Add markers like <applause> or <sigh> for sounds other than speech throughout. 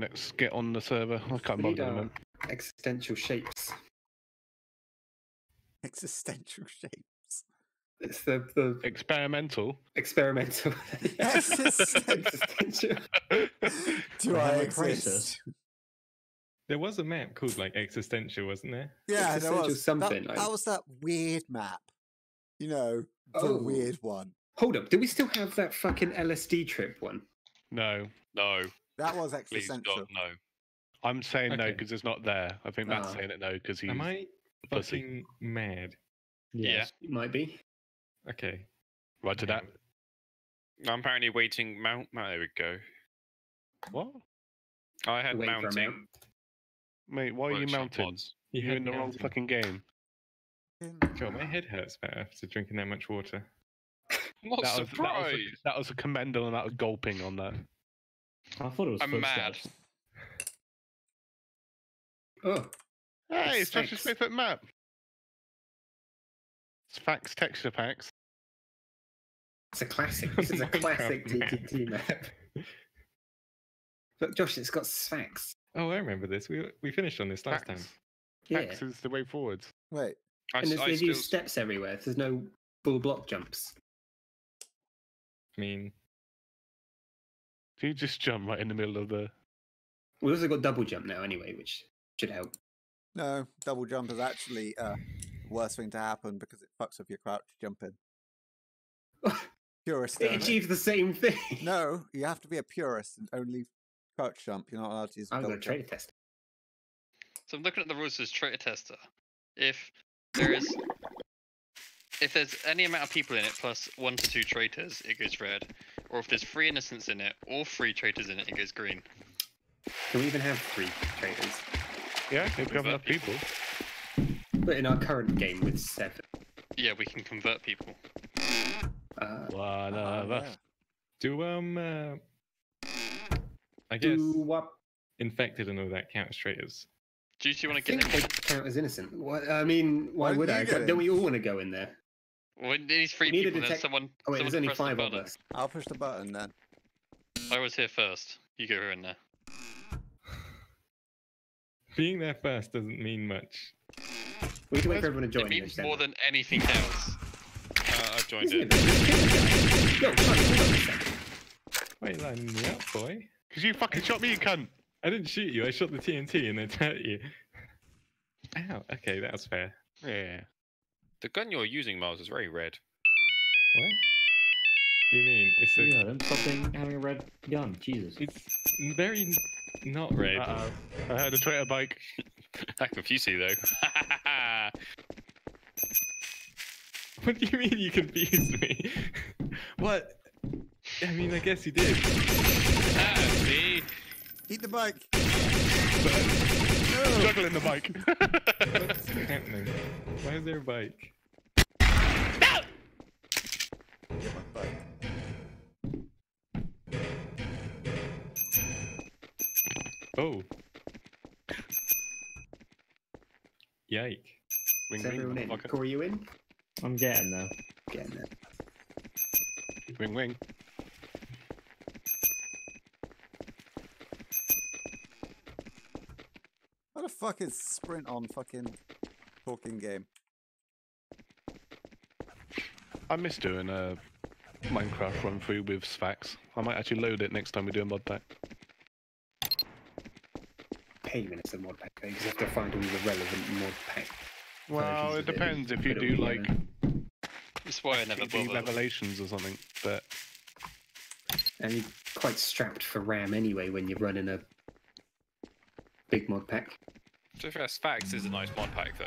Let's get on the server. I can't We need bother them. Uh, existential shapes. <laughs> Existential shapes. It's the the Experimental. experimental. Existential. <laughs> <laughs> existential. Do I exist? crisis. There was a map called like Existential, wasn't there? Yeah, there was. something, That, like- that was that weird map. You know, the Oh. weird one. Hold up, do we still have that fucking LSD trip one? No. No, That was <laughs> please existential. God, no. I'm saying no Okay. because it's not there. I think Matt's Ah. saying it no because he's Am I a pussy. fucking mad? Yeah. It might be. Okay. Right to that. I'm apparently waiting mount. oh, There we go. What? I had Wait for a mounting. mount. Mate, why are you workshop mounting? mods. You You're had in the wrong mounting. fucking game. God, my head hurts better after drinking that much water. What That was, that, was surprise! a, that was a commendable amount of gulping on that. I thought it was I'm mad. Oh, Hey, it's Joshua Thanks. Smith at map. It's Sphax texture packs. it's a classic. This is a <laughs> classic Minecraft map. TTT map. Look, Josh, it's got Sphax. Oh, I remember this. We we finished on this last time. Sphax. Yeah. Sphax is the way forward. Wait, I, And s- there's, I they still, use steps everywhere. There's no full block jumps. I mean, Do you just jump right in the middle of the? We've also got double jump now, anyway, which should help. no, double jump is actually uh, the worst thing to happen because it fucks up your crouch jumping. <laughs> Purist. It don't it? achieves the same thing. No, you have to be a purist and only crouch jump. You're not allowed to use I'm going to trade jump. a test. So I'm looking at the rules as traitor tester. If there is, if there's any amount of people in it plus one to two traitors, it goes red. Or if there's three innocents in it or three traitors in it, it goes green. Can we even have three traitors? Yeah, if we have Convert enough people. But in our current game with seven. Yeah, we can convert people. Uh, One Ah, of us. yeah. do um, uh, I guess do what? infected and all that count as traitors. Do you, do you want to get think in? they count as innocent. What, I mean, why, Why would I? Don't we all want to go in there? Well, it needs three We need a people. Then detect- someone. Oh wait, someone there's only press the five of button. us. I'll push the button then. I was here first. You go in there. Being there first doesn't mean much. We need to wait for everyone to join. It means more than anything else. Uh, I've joined Isn't it. it? Just kill the guy. Yo, Charlie, on a second. Wait, line me up, boy. Because you fucking shot me, you cunt. I didn't shoot you. I shot the TNT and it hurt you. Ow. Okay, that was fair. Yeah. The gun you're using, Miles, is very red. What? You mean it's a? Yeah, then stop being, having a red gun. Jesus. It's very not red. Uh-oh. I heard a traitor bike. <laughs> That confused you though. <laughs> What do you mean you confused me? <laughs> what? I mean, I guess you did. ah, see? Eat the bike. Juggling the bike. What's <laughs> happening? Why is there a bike? Get my bike. Oh. Yike. Ring, Is ring, everyone in? motherfucker. Corey, you in? I'm getting there. Getting it. Ring, ring. What the fuck is sprint on fucking talking game? I miss doing a Minecraft run through with Sphax. I might actually load it next time we do a mod pack. Pay minutes of mod pack because you have to find all the relevant mod pack. Well, it of it depends if you do like together. That's why I never bother. revelations or something. But And you're quite strapped for RAM anyway when you're running a big mod pack. To be fair, Sphax is a nice mod pack though.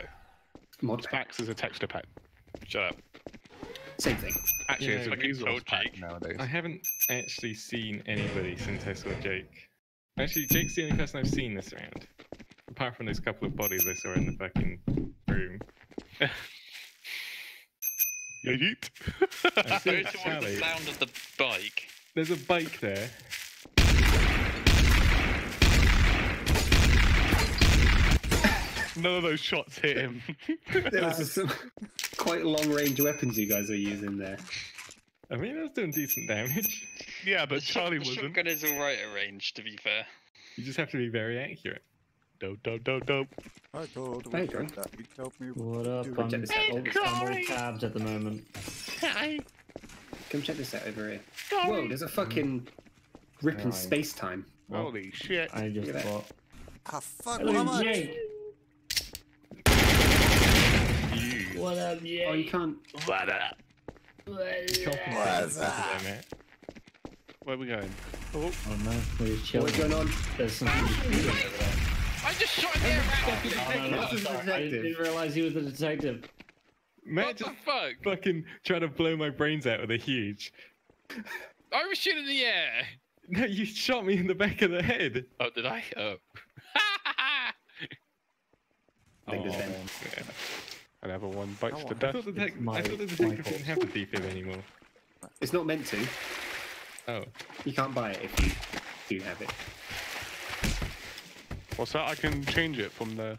Mod pack, Sphax is a texture pack. Shut up. same thing. Actually, Yeah, it's like a resource pack Jake. nowadays. I haven't actually seen anybody since I saw Jake. Actually, Jake's the only person I've seen this round. Apart from those couple of bodies I saw in the fucking room. Yeet. <laughs> I see the sound of the bike. There's a bike there. None of those shots hit him. <laughs> There was some quite long range weapons you guys are using there. I mean, that's doing decent damage. yeah, but The shot- Charlie the wasn't. shotgun is alright at range, to be fair. You just have to be very accurate. Dope, dope, dope, dope. I told Hey, you John. that you told me What up? I'm, check this out. all, I'm all tabs at the moment. Come check this out over here. Whoa, there's a fucking ripping Right. space time. Holy shit. I just Look thought. Ah, fuck, Hello, how much? Jake. You. What up, Oh, you can't. What up? Compensate What is for that? Where are we going? Oh, Oh, oh no, we're just chilling. What's going on? There's something to over there. I just shot him there, Oh, no, no, sorry. I didn't realize he was a detective. Matt What the just fuck? fucking trying to blow my brains out with a huge. I was shooting in the air. No, you shot me in the back of the head. Oh, did I? Oh. I think there's Ben. yeah. Another one bites Oh, the I I dust. thought the, tech- my- I thought the my detective didn't have the defib anymore. It's not meant to. Oh, You can't buy it if you do have it. What's that? I can change it from the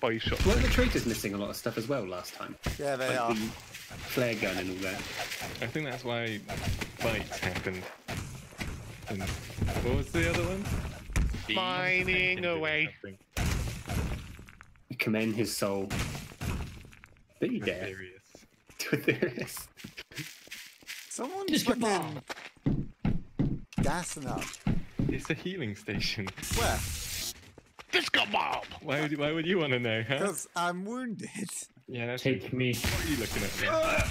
body shot. Weren't the traitors missing a lot of stuff as well last time? Yeah, they Like are. the flare gun and all that. I think that's why bites happened. And what was the other one? Mining away. Something Commend his soul. Don't you dare. mysterious. Do <laughs> this. Someone's Just come fucking gassing up. It's a healing station. Where? Disco bomb! Why would you, why would you want to know, huh? Because I'm wounded. Yeah, that's Take me. What are you looking at? Now?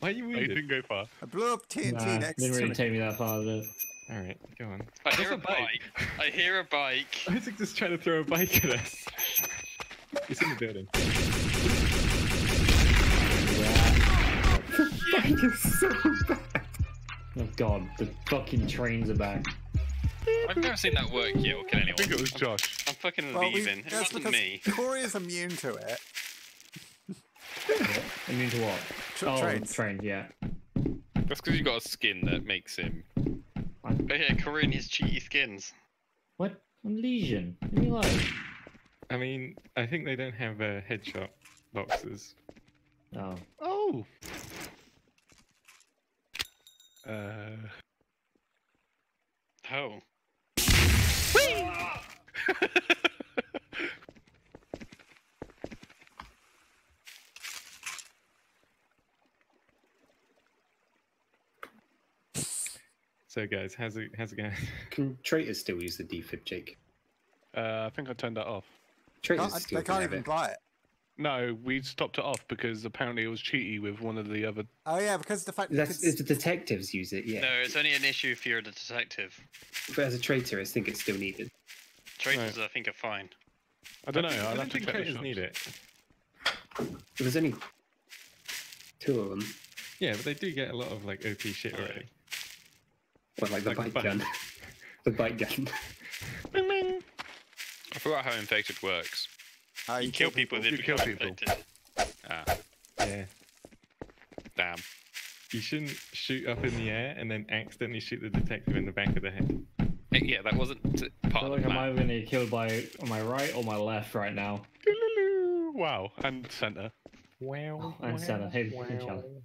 Why are you Oh, you didn't go far. I blew up TNT Nah, next didn't to really me. take me that far, did it? All right, go on. I hear a a bike? bike. I hear a bike. <laughs> Isaac just trying to throw a bike at us. <laughs> It's in the building. Bike is so bad. Oh god, the fucking trains are back. I've never seen that work yet or kill I think it was Josh. I'm fucking Well, we- leaving. It wasn't me. Corey is immune to it. I mean to what? Tr- oh, trains. trains, yeah. That's because you got a skin that makes him. Oh yeah, Korean his cheaty skins. What? I'm Legion. Leave me alone. I mean, I think they don't have uh, headshot boxes. Oh. Oh! Uh, Oh. <laughs> So guys, how's it how's it going? Can traitors still use the defib, Jake? uh, I think I turned that off. Traitors Can't- still they can can't even it. buy it. No, we stopped it off because apparently it was cheaty with one of the other. Oh yeah, because the fact that That's if the detectives use it, yeah. No, it's only an issue if you're the detective. But as a traitor, I think it's still needed. Traitors, I think, are fine. I don't know. I I'll don't think traitors need it. If There's only two of them. Yeah, but they do get a lot of like OP shit oh, already. Well, like the Like bike bike. gun. <laughs> the bike gun. I forgot how infected works. Uh, You kill people, You kill people. infected. Ah, Yeah. damn. You shouldn't shoot up in the air and then accidentally shoot the detective in the back of the head. Eh, Yeah, that wasn't t- I part feel of like the I'm either gonna get killed by on my right or my left right now. Wow, and center. Wow. And center. Hey, hey, Charlie.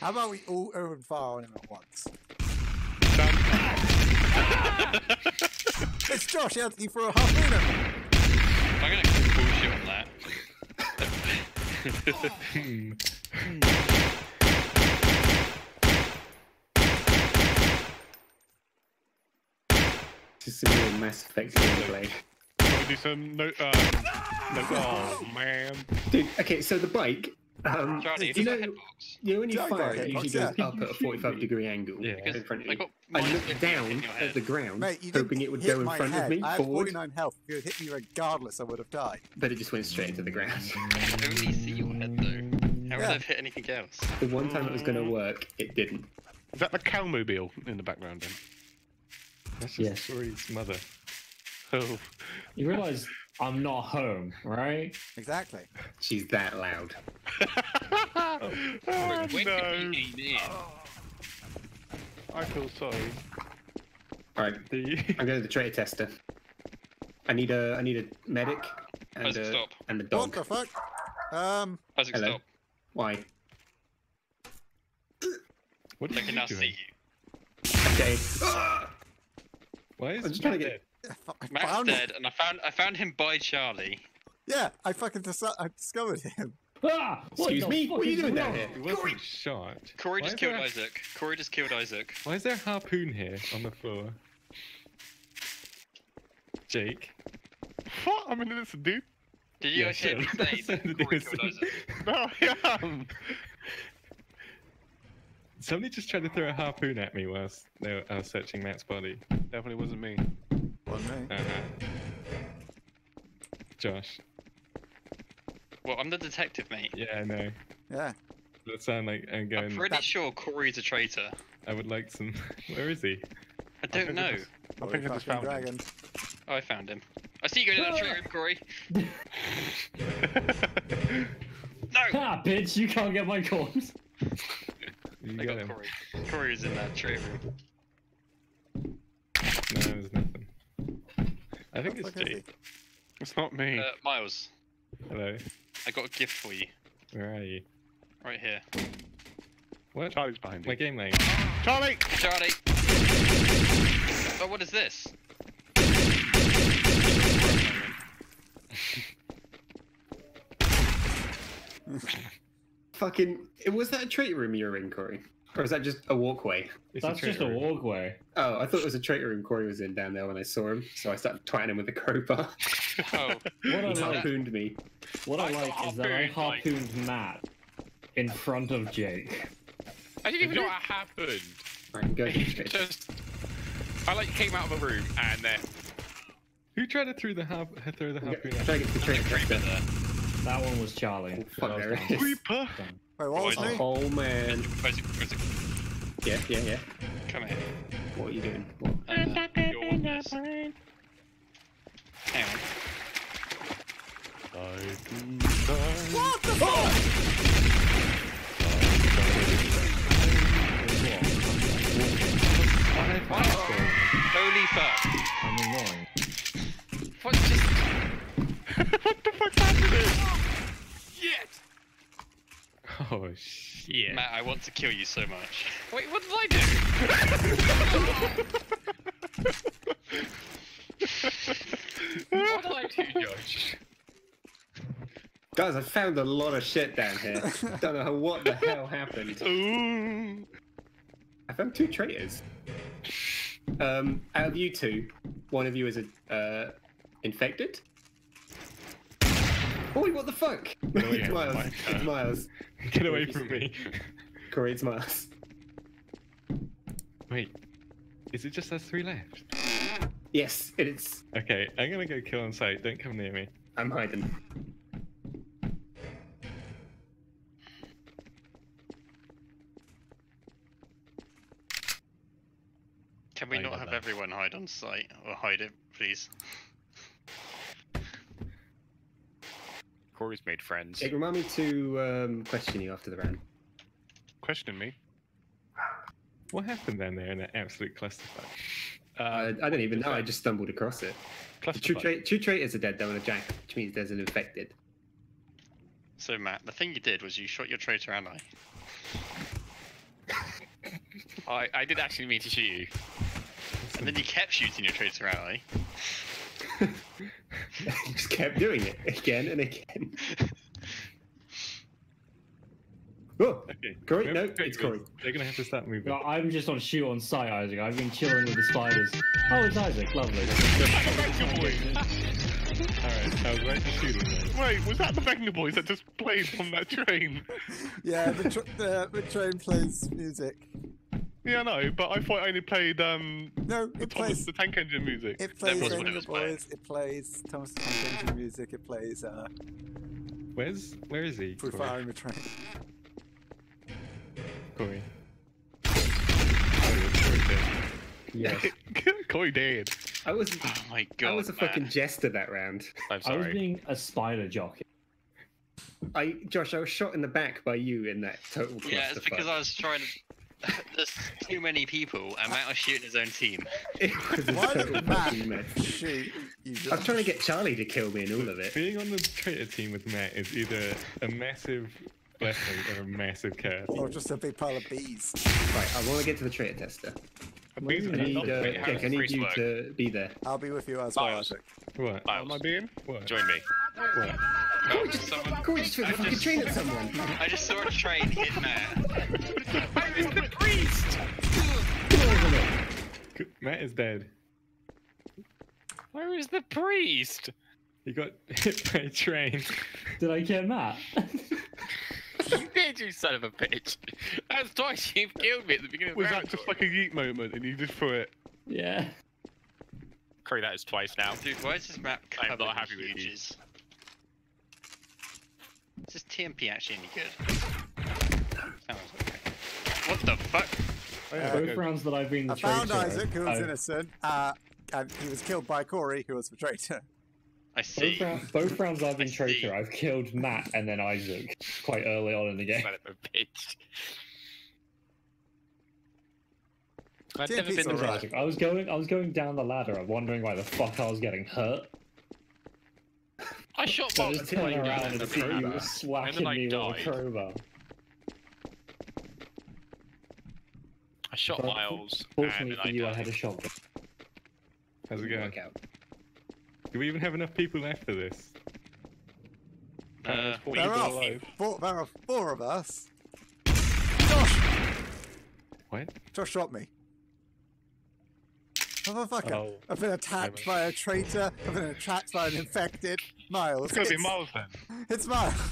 How about we all open fire on him at once? <laughs> It's Josh Anthony for a harpoon. at me. I'm gonna call bullshit on that. <laughs> Just a real Mass Effect gameplay. Can we do some no? Um, no oh man. Dude, okay, so the bike. Um, Charlie, if you you know, you know when you Charlie fire, it usually goes yeah. up at a 45 degree angle Yeah. in front of I you. Got I looked down at the ground, Mate, hoping it would go in front head. of me, I had forward, 49 health. If you had hit me regardless, I would have died. but it just went straight into the ground. <laughs> <laughs> I can only see your head though. How would Yeah. I have hit anything else? The one time it was going to work, it didn't. Is that the cowmobile in the background? Then? That's just Yes. Tori's mother. <laughs> Oh, You realise I'm not home, right? Exactly. She's that loud. When did oh, no. We aim in? I feel sorry. Alright, Do? I'm going to the traitor tester. I need a I need a medic and Isaac, a, stop. and a What dog. the fuck? Um, Isaac, Hello. stop. Why? What I are can you now see you. Okay. Why is I'm just trying to get- I Matt's found dead, him. and I found I found him by Charlie. Yeah, I fucking dis- I discovered him. Ah, Excuse me? What are you doing down wrong? here? dead? He wasn't shot. Corey Why just killed there Isaac. Corey just killed Isaac. Why is there a harpoon here on the floor? Jake. What? I'm an innocent dude. Did you Yeah, guys hear me sure. say that <laughs> Innocent. Corey killed Isaac? No, I <laughs> am. Somebody just tried to throw a harpoon at me whilst they were, I was searching Matt's body. Definitely wasn't me. Wasn't me. Uh-huh. Josh. Well, I'm the detective, mate. Yeah, I know. Yeah. That sound like I'm I'm pretty That- sure Corey's a traitor. I would like some. <laughs> Where is he? I don't think know. I think I just fucking found him. Oh, I found him. I see you go down the tree room, Corey. <laughs> No! Ah, bitch, you can't get my corpse. You I got got him. Corey. Corey is in that tree room. No, there's nothing. I think What it's the Jake. it's not me. Uh, Miles, Hello. I got a gift for you. Where are you? Right here. What? Charlie's behind me. My game lane. Charlie! Charlie! Oh, what is this? Fucking. Was that a traitor room you were in, Corey? Or is that just a walkway? It's That's just a traitor room. walkway. Oh, I thought it was a traitor room Corey was in down there when I saw him, so I started twatting him with a crowbar. <laughs> Oh, What He I like, harpooned me. what I I like is that I harpooned, like- Matt in front of Jake. I didn't even know what happened. I can go ahead. just, I like came out of a room and then Who tried to throw the harp? Throw the harpoon? at Try to get the traitor creeper tester. there. That one was Charlie. Oh, fuck, I there down. it is. Creeper! Wait, what was Oh, me? Oh man. Where's it? Yeah, yeah, yeah. Come here. What are you doing? What? Uh, your nest. Hang on. What the fuck? Holy fuck. I'm annoying. what just what the fuck's happening? shit? Oh shit! Matt, I want to kill you so much. Wait, what did I do? what did I do, Josh? Guys, I found a lot of shit down here. I <laughs> don't know what the hell happened. Ooh. I found two traitors. Um, out of you two, one of you is a, uh, infected. Oi, what the fuck? away it's Miles. It's Miles. <laughs> Get away from me! <laughs> Corey, it's Miles. Wait, is it just us three left? Yes, it's. Okay, I'm gonna go kill on sight. Don't come near me. I'm hiding. Can we I not have that. everyone hide on site? Or hide it, please? Corey's made friends. It remind me to um, question you after the round. Question me. What happened down there in that absolute clusterfuck? I, Uh, I don't even know. I just stumbled across it. The two, tra- two traitors are dead though, and a jack, which means there's an infected. So, Matt, the thing you did was you shot your traitor ally. <laughs> I, I did actually mean to shoot you. And then you kept shooting your traitor ally. <laughs> <laughs> just kept doing it again and again. Oh, Okay, Corey? No, the it's traitor Corey. They're gonna have to start moving. No, I'm just on shoot on sight, Isaac. I've been chilling with the spiders. Oh, it's Isaac. Lovely. Alright, I was right to shoot him. Wait, was that the Vengaboys that just played on that train? <laughs> Yeah, the, tr- the, the train plays music. Yeah, no, but I thought I only played um No, the it Thomas plays. the Tank Engine music. It plays was what it Vecna was playing. Boys. It plays Thomas the Tank Engine music. It plays uh, Where's where is he? Through Corey? Firing the Train. Corey. Oh, Corey dead. Yes. <laughs> Corey dead. I was. Oh my god. I was a Matt. fucking jester that round. I'm I was sorry. being a spider jockey. I, Josh, I was shot in the back by you in that total clusterfuck. Yeah, it's because I was trying to. There's too many people, and Matt was shooting his own team. It was a Why did Matt shoot? I was trying to get Charlie to kill me in all of it. Being on the traitor team with Matt is either a massive blessing or a massive curse. Or just a big pile of bees. Right, I want to get to the traitor tester. I need, not- uh, Wait, how Jake, I need you work? to be there. I'll be with you as well, Miles. Isaac. What? Am I Miles, being? What? join me. What? Oh, someone, Corey just tried to I fucking just- train at someone. I just saw a train hit Matt. I was the priest! Matt is dead. Where is the priest? He got <laughs> hit by a train. Did I get Matt? You did, you son of a bitch. That's twice you've killed me at the beginning of Was that round. just like a yeet moment and you just threw it? yeah. Corey, that is twice now. Dude, why is this map I am covered not in happy with you. Huges? Is this TMP actually any good? Sounds okay. What the fuck? Oh, yeah, Both okay. rounds that I've been the I found Isaac, who was I've- innocent, uh, and he was killed by Corey, who was the traitor. I see. Both, round, both rounds I've been traitor, I've killed Matt and then Isaac quite early on in the game. Son of a bitch. I've TMP's never been the alright. right. I was going, I was going down the ladder. I'm wondering why the fuck I was getting hurt. I shot So I Miles just turn playing around in and the see you swacking then I me with a crowbar. I shot But Miles. Fortunately and for then you, I had a shotgun. How's it going? Out. Do we even have enough people left for this? Uh, There are, four, there are four of us. Josh. What? Josh shot me. Motherfucker. Oh. I've been attacked by a traitor. I've been attacked by an infected. Miles. It's gonna be Miles then. It's Miles. <laughs>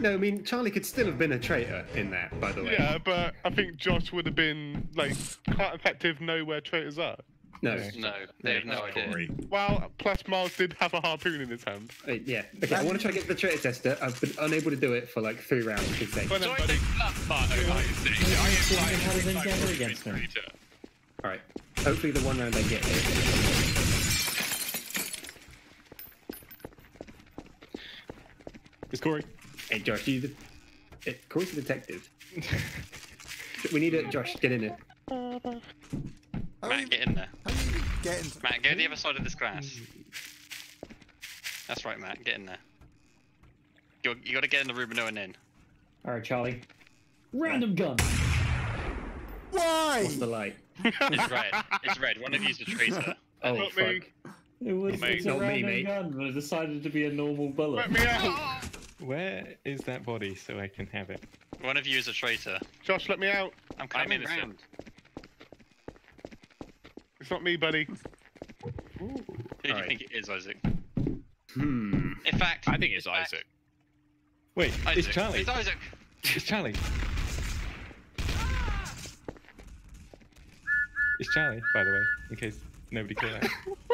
No, I mean Charlie could still have been a traitor in that, by the way. Yeah, but I think Josh would have been like quite effective. Know where traitors are. No. no, they have no not idea. Corey. Well, plus Miles did have a harpoon in his hand. Uh, yeah. Okay, I want to try to get the traitor tester. I've been unable to do it for like three rounds. It's like, Well then, Join buddy. the club, Martin. I Maybe see. I you am shouldn't like- have had a like vendetta a against him. all right. Hopefully the one round I get it. It's Corey. Hey Josh, you the eh, Corey's the detective. <laughs> We need it, Josh. Get in it. How do you, Matt, get in there. how do you get into Matt, go to the other side of this glass. That's right, Matt. Get in there. You you got to get in the room with no one in. All right, Charlie. Random gun. Why? What's the light? <laughs> It's red. It's red. One of you's a traitor. <laughs> Oh Not fuck. me. It was Mate, it's a not me, random mate. gun, but it decided to be a normal bullet. Let me out. Where is that body so I can have it? One of you is a traitor. Josh, let me out. I'm coming innocent. round. It's not me, buddy. Who do you Alright. think it is, Isaac? Hmm. In fact, I think it's in fact- Isaac. Wait, Isaac. it's Charlie. It's Isaac. It's Charlie. It's Charlie, by the way, in case nobody caught that.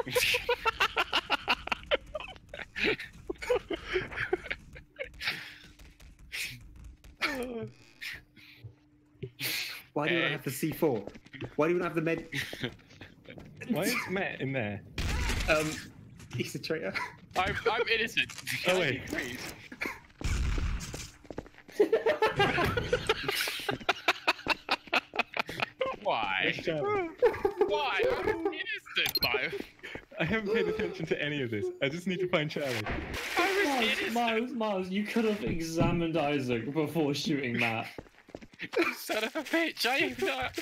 <laughs> Why do you have the C4? Why do you have the med? Why is Matt in there? Um, he's a traitor. I'm, I'm innocent. Oh, wait. Please. Why? Why? I'm innocent, Miles. I haven't paid attention to any of this. I just need to find Charlie. I was Miles. Miles, Miles, you could have examined Isaac before shooting Matt. You son of a bitch. I am not.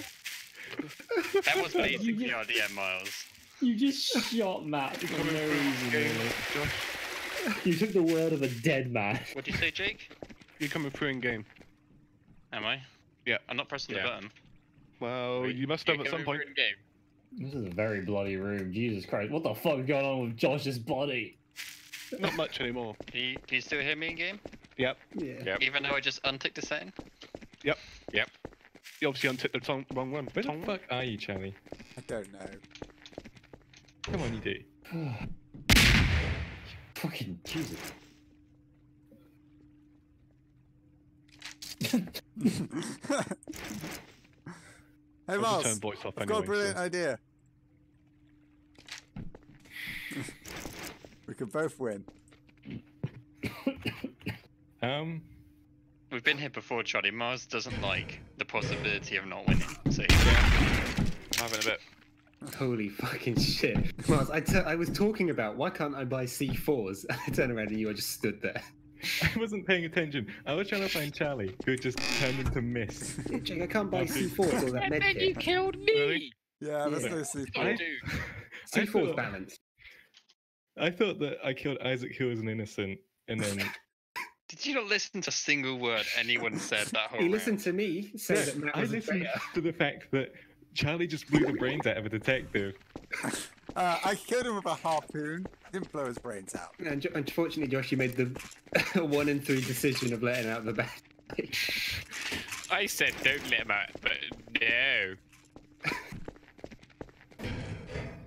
That was basically You get- RDM, Miles. You just shot Matt for no reason, really. You took the word of a dead man. What do you say, Jake? you're coming through in game. Am I? Yeah. I'm not pressing Yeah. the button. Well, Wait, you must have at some point. in Game. This is a very bloody room. Jesus Christ. What the fuck is going on with Josh's body? Not much anymore. Can you, can you still hear me in game? Yep. Yeah. Yep. Even though I just unticked the setting? Yep. Yep. You obviously unticked the tong- wrong one. Where the Tong- fuck are you, Charlie? I don't know. Come on, you do. <sighs> Fucking Jesus. <laughs> Hey I'll just Miles, turn voice off I've anyway. got a brilliant so- idea. <laughs> we could both win. <coughs> Um, We've been here before, Charlie. Mars doesn't like the possibility of not winning. So yeah, Having a bit. Holy fucking shit. Miles, I, t- I was talking about why can't I buy C4s? <laughs> I turned around and you were just stood there. <laughs> I wasn't paying attention. I was trying to find Charlie, who just turned into mist. Yeah, Jake, I can't buy C4 for that And med then you kit. killed Really? me. Yeah, let's Yeah. do C4. I do. I C4 is thought- balanced. I thought that I killed Isaac, who was an innocent, and then <laughs> Did you not listen to a single word anyone said that whole He round? listened to me say Yeah, that Matt I was listened to the fact that Charlie just blew the brains out of a detective. <laughs> Uh, I killed him with a harpoon. Didn't blow his brains out. And jo- unfortunately, Josh, you made the <laughs> one and three decision of letting out the bat. I said don't let him out, but no.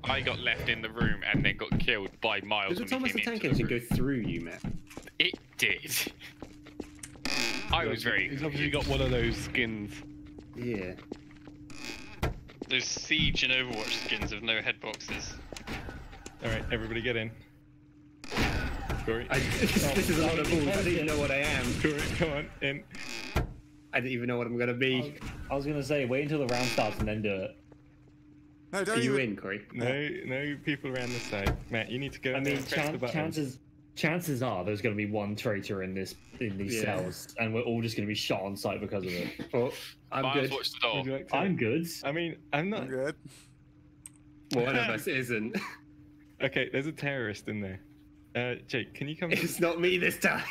I got left in the room and then got killed by Miles Does when the he Thomas the Tank into the engine room. go through you, Matt? It did. I was very. He's obviously got one of those skins. Yeah. Those Siege and Overwatch skins with no head boxes. All right, everybody get in. Corey, I, <laughs> this is a lot of balls. I don't even know what I am. Corey, come on in. I don't even know what I'm gonna be. I was gonna say, wait until the round starts and then do it. No, Are don't you even. in, Corey? No, no people around the side. Matt, you need to go. I mean, and press the chan- chances chances are there's gonna be one traitor in this in these Yeah. cells, and we're all just gonna be shot on sight because of it. <laughs> Oh, I'm Miles good. watched the door. Like I'm good. I mean, I'm not. I'm good. One of <laughs> us isn't. Okay, there's a terrorist in there. Uh, Jake, can you come? <laughs> It's not me this time.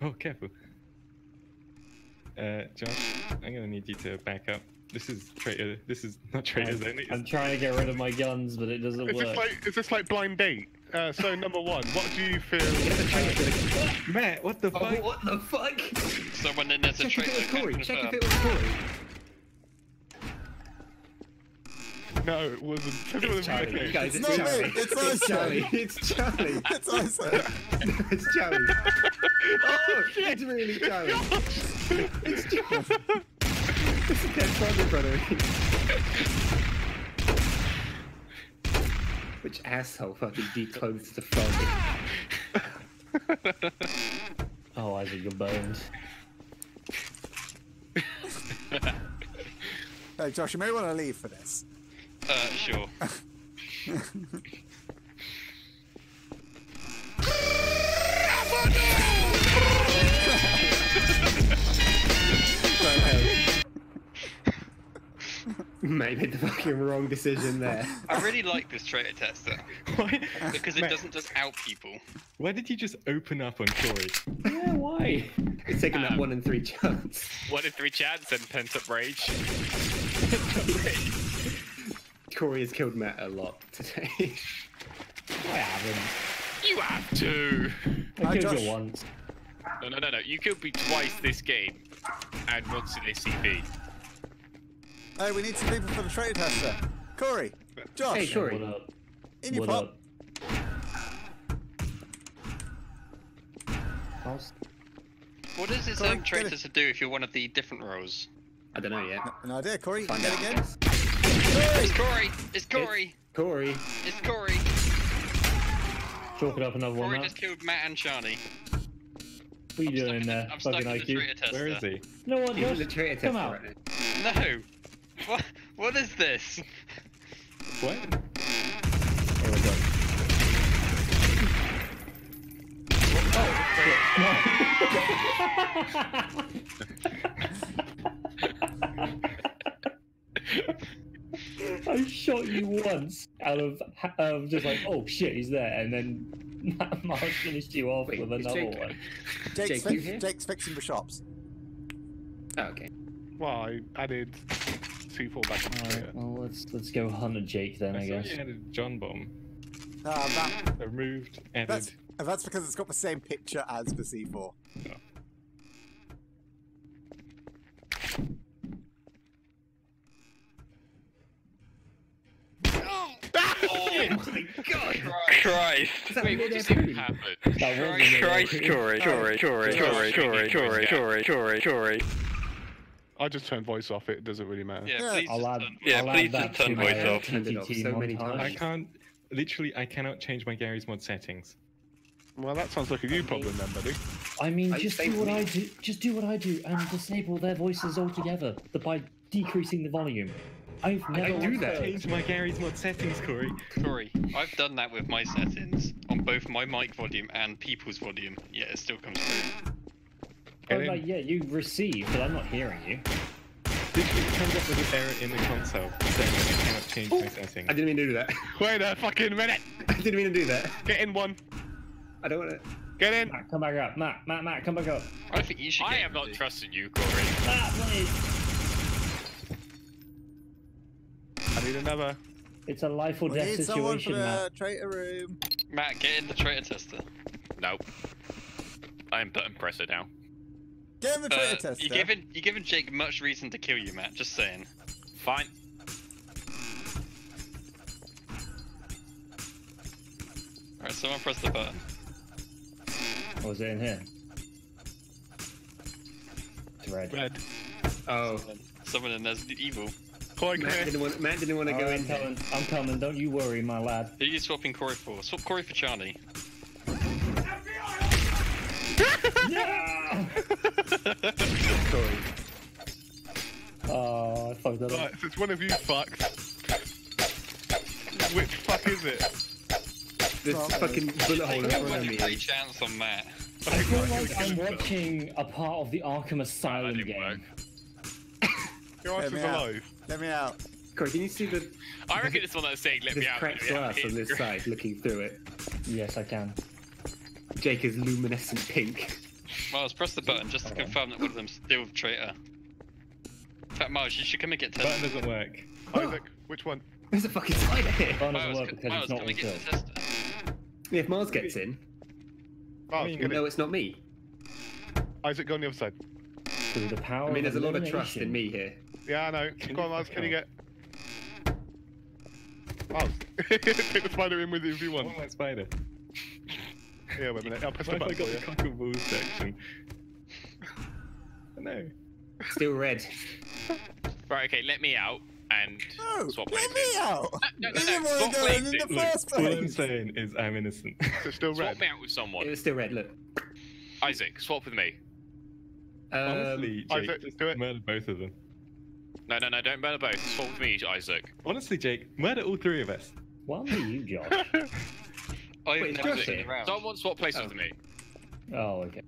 Oh, careful. Uh, Josh, I'm gonna need you to back up. This is traitor. This is not traitors I'm, only. I'm trying to get rid of my guns, but it doesn't Is work. this like is this like blind date? Uh, so number one, what do you feel? <laughs> Get the traitor to the- Matt, what the Oh, fuck? what the fuck? Someone in there's a Check if traitor. it was Corey. Check if it was Corey. <laughs> No, it wasn't. It was Charlie. okay. Guys, It's it's, not me, it's It's Isaac. Charlie. <laughs> It's Charlie. It's Isaac. No, <laughs> it's Charlie. Oh, oh it's really Charlie. Oh, it's Charlie. It's a dead brother, brother. Which asshole fucking declothes the frog? Oh, Isaac, you're boned. Hey, Josh, you may want to leave for this. Uh, sure. Mate made the fucking wrong decision there. I really like this traitor tester Why? because it Matt, doesn't just out people. Why did you just open up on Corey? Yeah, why? It's taking that Um, one in three chance. One in three chance and pent up rage. <laughs> Corey has killed Matt a lot today. <laughs> I haven't. You have to. I Hi, killed Josh. you once. No, no, no, no. You killed me twice this game, and once in ACB. Hey, we need some people for the trade tester. Corey, Josh, Hey, Corey. What up? in your What pop. up? How's- What does this Corey, get traitor to do if you're one of the different roles? I don't know yet. No idea, Corey. Find Get out. again. It's Corey! It's Corey! Corey. It's Corey! Chalk it up another one Corey just killed Matt and Charlie. What are you I'm doing stuck in in the- there? I'm stuck Fucking in the IQ. traitor tester. Where is he? No what, He's in Josh? the traitor Come tester out. right now. No! What? What is this? What? Here we go. I shot you once out of um, just like, oh shit, he's there, and then <laughs> Mark finished you off Wait, with another Jake- one. Jake's, Jake, fi- you here? Jake's fixing the shops. Oh, okay. Well, I added C4 back into Alright, well let's let's go hunt a Jake then, I, I saw guess. you had a John bomb. Uh, that, Removed, added. that's, that's because it's got the same picture as the C4. Oh my god! Christ! Is Wait, what just even happened? That was a Christ, little Christ, creepy. Corey, Corey, Corey, Corey, Corey, Corey, Corey, Corey, Corey, Corey. I just turned voice off. It doesn't really matter. Yeah, Yeah. please I'll just add, turn- Yeah, I'll add please that just turn voice off. Turned it off so many times. I can't. Literally, I cannot change my Garry's mod settings. Well, that sounds like a you problem then, buddy. I mean, Are you just do what me? I do. Just do what I do and disable their voices altogether by decreasing the volume. I've never do once that. heard- Change my Garry's mod settings, Corey. Corey, I've done that with my settings on both my mic volume and people's volume, Yeah, it still comes through. Oh, Get like, yeah, you receive, but I'm not hearing you. This it comes up with an error in the console saying that you cannot change my settings. I didn't mean to do that. <laughs> Wait a fucking minute. I didn't mean to do that. Get in one. I don't want to. Get in. Matt, come back up. Matt, Matt, Matt, come back up. I think you should. I get am not in. trusting you, Corey. Matt, please. I need another. It's a life or We death need someone for situation, the Matt. traitor room. Matt, get in the traitor tester. Nope. I am button presser now. Get in the traitor Uh, tester. you're giving you're giving Jake much reason to kill you, Matt. Just saying. Fine. Alright, someone press the button. Or was it in here? It's red. Red. Oh, Someone in there's evil. Corey, come Matt here. didn't want. Matt didn't want to go Alright, in. I'm coming. I'm coming. Don't you worry, my lad. Who are you swapping Corey for? Swap Corey for Charlie. <laughs> Yeah! Corey. Oh, I fucked that Right, up. so it's one of you fucks. Which fuck is it? This Probably. fucking bullet hole in front of me. free chance on Matt. I feel like I'm watching a part of the Arkham Asylum game. work. Your ass Let is me out. alive. Let me out. Corey, can you see the I reckon it's one that's saying, let me out. cracked let me out. glass on this side, looking through it? Yes, I can. Jake is luminescent pink. Miles, press the button just to Hold on. confirm that one of them's still the traitor. In fact, Miles, you should come and get Button tested. doesn't work. <gasps> Isaac, which one? There's a fucking spider here. Phone doesn't Miles, work because Miles, it's not come get all the. If Mars gets in, Oh, mean, get no, it. it's not me. Isaac, go on the other side. Through the power I mean, there's a lot of trust in me here. Yeah, I know. Can Go on, you Miles, fuck can you get... <laughs> Miles, take the spider in with you if you want. What my spider? Yeah, wait a minute. I'll press the have I button got for the you. cock and balls section? no. Still red. Right, okay, let me out and No, swap let me out. No, no, You no, didn't want swap to go in in places. the Look, first all I'm saying is I'm innocent. <laughs> It's still red. Swap red. me out with someone. It's still red. Look. Isaac, swap with me. Um, Honestly, Jake, Isaac, just do it. murder both of them. No, no, no, don't murder both. Swap with me, Isaac. Honestly, Jake, murder all three of us. Why me, you, Josh? <laughs> I've Wait, never Josh been here? around. Someone swap places Oh. with me. oh, okay.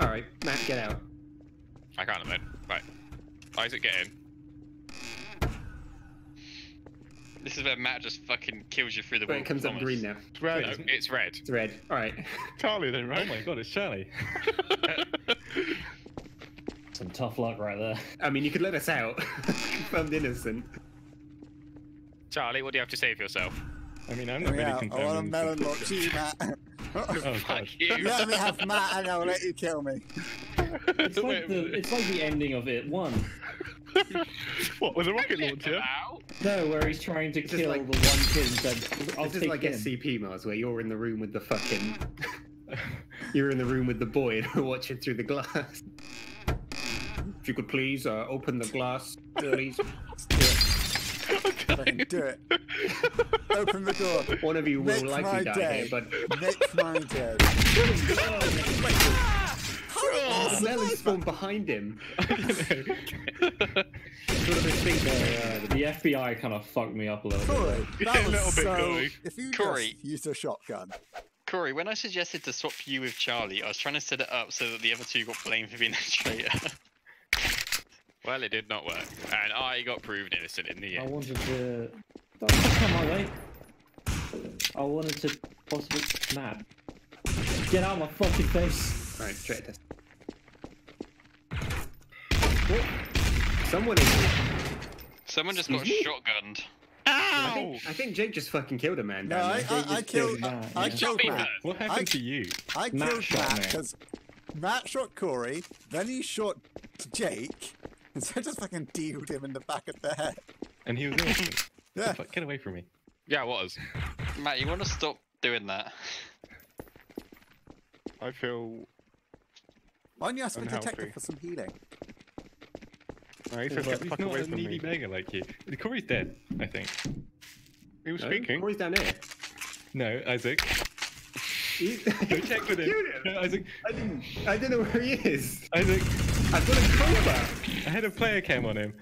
all right, Matt, get out. I can't admit. Right. Isaac, get in. This is where Matt just fucking kills you through the But wall. it comes up green now. It's red. No, it's red. It's red. All right. Charlie then, Oh my god, it's Charlie. <laughs> <laughs> Some tough luck right there. <laughs> I mean, you could let us out. <laughs> Confirmed innocent. Charlie, what do you have to say for yourself? I mean, I'm not me really out. I want a melon this lock <laughs> oh, you, Matt. Oh god. Fuck you. let me have Matt and I'll let you kill me. It's like the it's like the ending of it one. what, with a rocket launcher? No, where he's trying to This is kill like- the one kid and said, "I'll this is take like him." SCP Mars, where you're in the room with the fucking. you're in the room with the boy and we're watching through the glass. If you could please uh, open the glass, please. <laughs> Fucking do it. Open the door. One of you will Make likely my die day. here, but Make my day. oh, Melon spawned behind him. <laughs> Sort of thing there. Uh, the FBI kind of fucked me up a little bit. Corey, <laughs> Yeah, that a was little bit, so... Corey. If you Corey. just used a shotgun. Corey, when I suggested to swap you with Charlie, I was trying to set it up so that the other two got blamed for being a traitor. Well, it did not work. And I got proven innocent in the end. I end. wanted to. Don't come my way. I wanted to possibly. Matt. Get out of my fucking face. Alright, traitor test. What? Someone is. Someone just got Excuse me? shotgunned. I Ow! think, I think Jake just fucking killed a man. No, down I. I, I killed, killed I, Matt, I yeah. killed Matt. What happened I- to you? I Matt killed shot Matt me. because Matt shot Corey, then he shot Jake, and so I just fucking dealed him in the back of the head. And he was innocent. <laughs> Yeah. Fuck, Get away from me. Yeah, it was. Matt, you want to stop doing that? I feel. Why don't you ask the detective for some healing? No, he Yeah, says but get the he's not away a needy me. beggar like you. Corey's dead, I think. He was No, speaking. Corey's down there. No, Isaac. <laughs> Go check with him. Him. No, Isaac. I didn't. I don't know where he is. Isaac. I've got a crowbar. I had a player cam on him.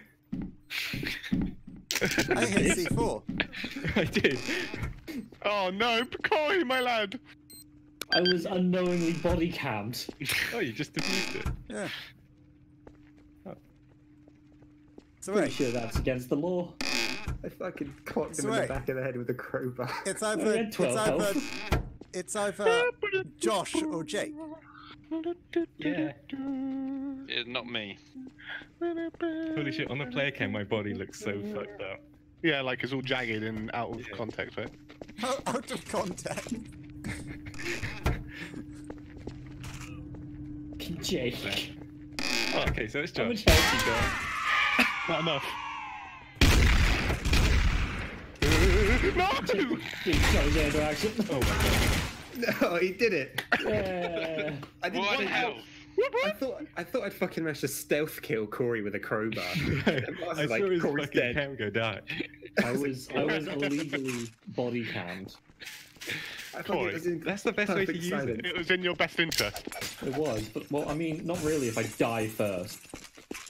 I hit C4. <laughs> I did. Oh no, Corey, my lad! I was unknowingly body cammed. <laughs> Oh, you just defused it. Yeah. So Pretty wait, sure that's against the law. I fucking clocked him So in the back of the head with a crowbar. it's I either it's 12 either it's either Josh or Jake. Yeah. Yeah, not me. Holy shit, on the player cam, my body looks so fucked up. Yeah, like it's all jagged and out of Yeah. context, right? Out out of context. Jake. Oh, okay, so it's just How much health you got? Not enough. no! Big challenge interaction. Oh my god. No, he did it. Yeah. <laughs> I didn't One think- health. I thought I thought I'd fucking managed to stealth kill Corey with a crowbar. <laughs> I was saw like, his Corey's fucking dead. cam go die. I was I was illegally body cammed. Corey, it was in That's the best way to use silence. it. It was in your best interest. It was, but well, I mean, not really. If I die first,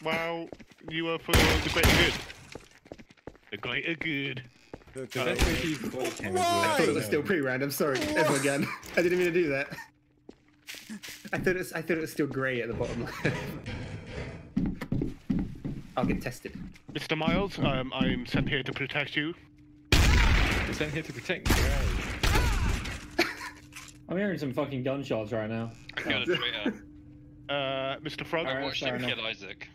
Well, you were for the greater good. The greater good. The best way to use the body cam is Why? I thought it was uh, still pretty random. Sorry, ever again. <laughs> I didn't mean to do that. I thought it was, I thought it was still grey at the bottom. <laughs> I'll get tested. Mr. Miles, um, I'm sent here to protect you. You're sent here to protect me. Right. <laughs> I'm hearing some fucking gunshots right now. I killed a traitor. Uh, Mr. Frog, I Alright, watched fair him kill Isaac.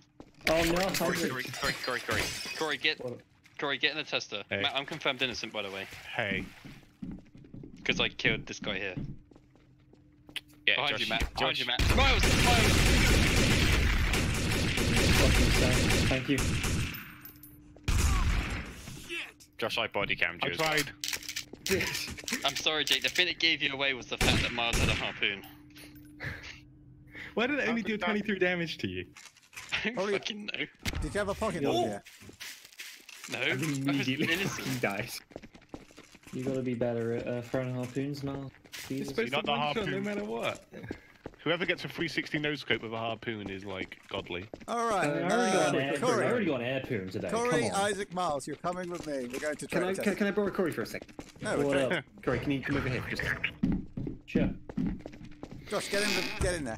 Oh no! Corey, Corey, Corey, Corey, Corey. Corey, get, What? Corey, get in the tester. Hey. Matt, I'm confirmed innocent, by the way, hey. because I killed this guy here. Yeah, Behind Josh, you, Matt. Behind you, Matt. Miles, Miles. Thank you. Josh, I body cammed I you. as well. tried. <laughs> I'm sorry, Jake. The thing that gave you away was the fact that Miles had a harpoon. Why did it only do 23 damage to you? <laughs> I don't Probably- fucking know. Did you have a pocket Oh. Knife yet? No, And I was immediately innocent. he died. You gotta be better at uh, throwing harpoons now. It's Jesus. supposed not to the one shot no harpoon. matter what. Whoever gets a 360 no scope with a harpoon is like godly. All right. I, right, mean, I already got an uh, air, I Corey, already got an air poon today. Corey, Come on. Isaac, Miles, you're coming with me. We're going to Can I to can, can I borrow Corey for a second? No, we're What trying- up? Corey, can you come over here? Just Sure. Josh, get in the, get in there.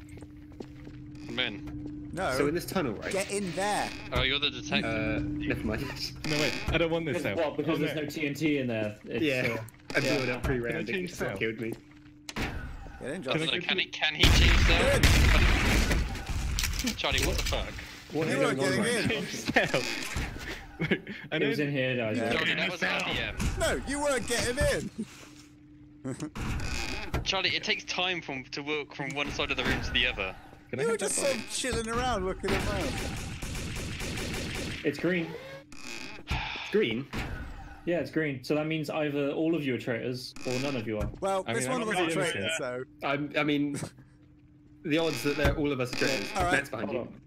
I'm in. No, so in this tunnel, right? get in there. Oh, you're the detective. Uh, never mind. No, wait, I don't want this Because, now. what? Because Oh, there's no TNT in there. It's, Yeah. Uh, I blew Yeah. it up pre-round. Can I It change cell? killed me. Get in, Can Josh. I can he can he change that? Charlie, what the fuck? What is You going weren't getting right in. Cell. Look, <laughs> I it was in here, guys. Yeah. Charlie, that was RDM. No, you weren't getting in. Charlie, it takes time from to work from one side of the room to the other. Can I You were just body? so chilling around, looking around. It's green. It's green. Yeah, it's green. So that means either all of you are traitors or none of you are. Well, I this mean, one I'm was not a really traitor, so I'm, I mean, the odds that they're all of us are traitors. All right. Matt's behind Hold you. on.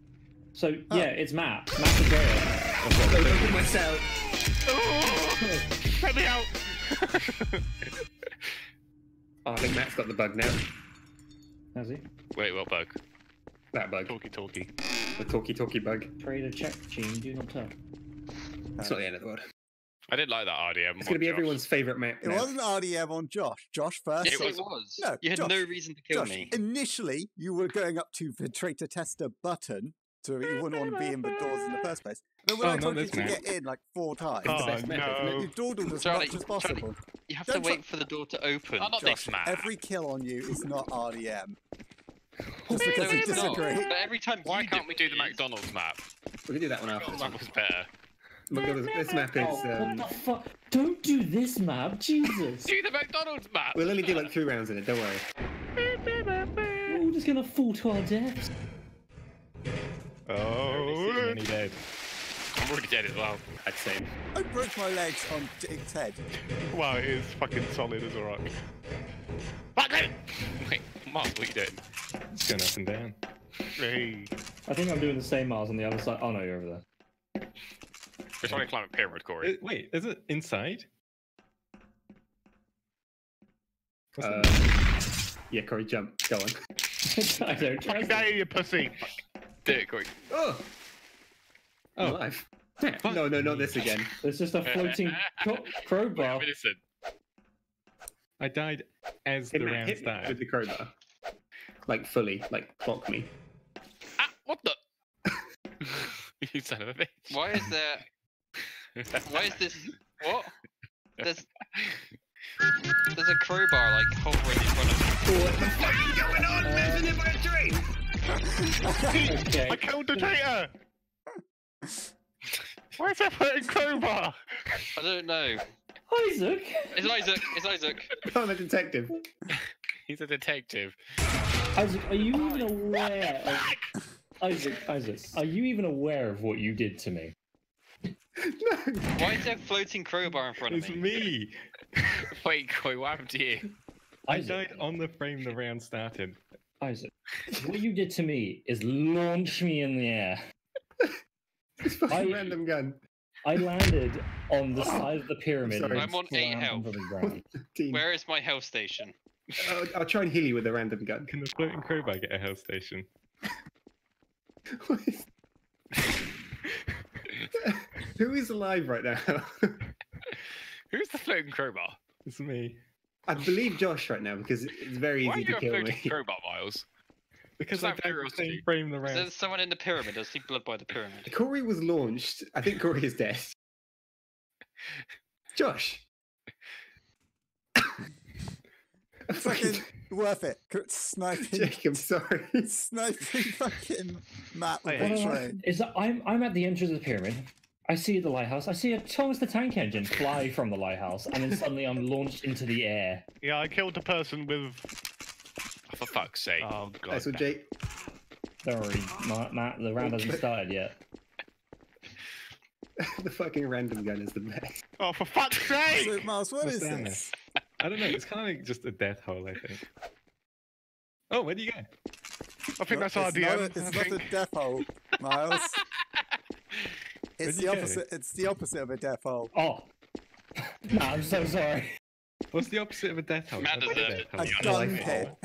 So Oh. yeah, it's Matt. Matt's a traitor. Open myself. Oh, Let me out! <laughs> Oh, I think Matt's got the bug now. Has he? Wait, what bug? That bug. talkie talkie. The talkie talkie bug. Traitor check gene. Do not touch. That's not the end of the world. I did like that RDM. It's going to be Josh. everyone's favourite map it now. wasn't RDM on Josh. Josh first. Yes, it was. No, you had Josh, no reason to kill Josh, me. initially you were going up to the traitor tester button, so you wouldn't want to be in the doors in the first place. But when Oh, I not told you to map. get in like four times, Oh, best method, isn't it? no. you dawdled as Charlie, much as Charlie, possible. You have Don't to wait for the door to open. Oh, not Josh, this map. every kill on you is not RDM. Just because you it's not. disagree. But every time Why can't we do the. McDonald's map? We can do that one after. That This, one was better. one. this map is. Oh, Um, what the fuck? Don't do this map, Jesus. Do the McDonald's map. we'll only do like three rounds in it. Don't worry. We're all just gonna fall to our deaths. Oh, Oh, many dead. I'm already dead as well. I'd say. I broke my legs on Jake's head. wow, it is fucking solid as a rock. <laughs> Wait, Mark, what are you doing? It's going up and down. Hey. I think I'm doing the same miles on the other side. Oh no, you're over there. We're trying to climb a pyramid, Corey. Uh, wait, is it inside? Uh, yeah, Corey, jump. Go on. <laughs> I don't trust There, it. you pussy. Do it, Corey. Oh, I'm Oh. alive. No, no, not this again. There's just a <laughs> floating co- crowbar. Wait. I died as Hit the me, round hit started. with the crowbar. Like fully, like clock me. Ah, what the? <laughs> you son of a bitch. Why is there? Why is this? What? There's there's a crowbar like hovering in front of me. What the fuck is going on? There's an infantry! Okay. I killed the traitor! Why is there putting crowbar? I don't know. Isaac. It's Isaac. It's Isaac. <laughs> I'm a detective. He's a detective. Isaac, are you even aware of Isaac? Isaac, are you even aware of what you did to me? no. Why is there a floating crowbar in front of It's me? It's me. <laughs> Wait, Koi, what happened to you? I Isaac, died on the frame the round started. Isaac, what you did to me is launch me in the air. <laughs> It's fucking I- random gun. I landed on the side of the pyramid. Sorry. and I'm on eight health. onto the ground. <laughs> Team. Where is my health station? I'll, I'll try and heal you with a random gun. Can the floating crowbar get a health station? What is- <laughs> Who is alive right now? Who's the floating crowbar? It's me. I believe Josh right now because it's very Why are easy you to a kill floating me. <laughs> crowbar, Miles? Because I out of died curiosity. frame the round. there someone in the pyramid? I see blood by the pyramid. Corey was launched. I think Corey is dead. <laughs> Josh. Fucking worth it. C- Sniping, Jake, I'm sorry. <laughs> sniping fucking Matt Wait, one What I- is that I'm I'm at the entrance of the pyramid. I see the lighthouse. I see a Thomas the Tank Engine fly from the lighthouse, and then suddenly I'm launched into the air. Yeah, I killed a person with. For fuck's sake. Oh god. That's what Jake. Don't Matt. Matt the round hasn't started yet. <laughs> the fucking random gun is the best. Oh, for fuck's <laughs> sake! So, Miles, what What's is down this? I don't know. It's kind of like just a death hole, I think. Oh, where do you go? I think that's it's RDM. Not a, I it's not think. a death hole, Miles. <laughs> It's the you go? opposite. It's the opposite of a death hole. Oh, <laughs> no, I'm so sorry. What's the opposite of a death hole? Matt What's a deserved death it. A gun pit.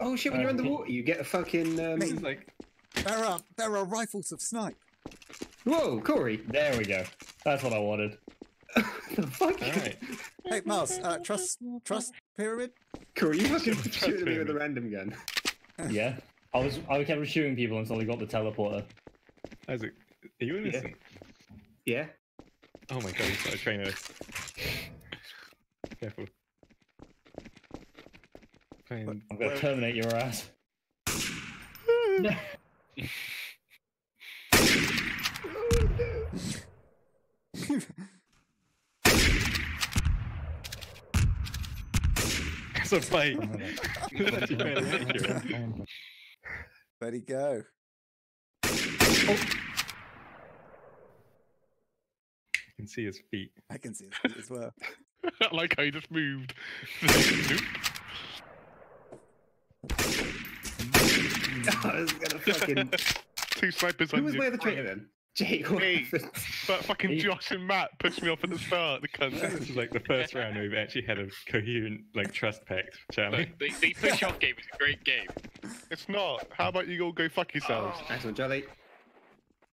Oh shit! When you're underwater, you get a fucking. Um... This is like There are there are rifles of snipe. Whoa, Corey! There we go. That's what I wanted. <laughs> the fuck? all right. Hey, Miles, uh, <laughs> trust trust pyramid. Corey, you fucking Trust shooting me with a random gun. <laughs> Yeah, I was I kept shooting people until I got the teleporter. Isaac, are you innocent? Yeah. Oh my god, he's got a trainer. Careful. Fine. I'm gonna terminate your ass. <laughs> It's a fight. That's actually fairly accurate. You Ready can see his feet. I can see it as well. <laughs> I like how you just moved. Nope. <laughs> I was gonna fucking. Two snipers Who on was you. where the traitor then? Jake. What Me. But fucking He- Josh and Matt pushed me off at the start. The I cunt. this is like the first round we've actually had a coherent like trust pact, Charlie. Look, the, the push off game is a great game. It's not. How about you all go fuck yourselves? Oh. Nice one, Jolly.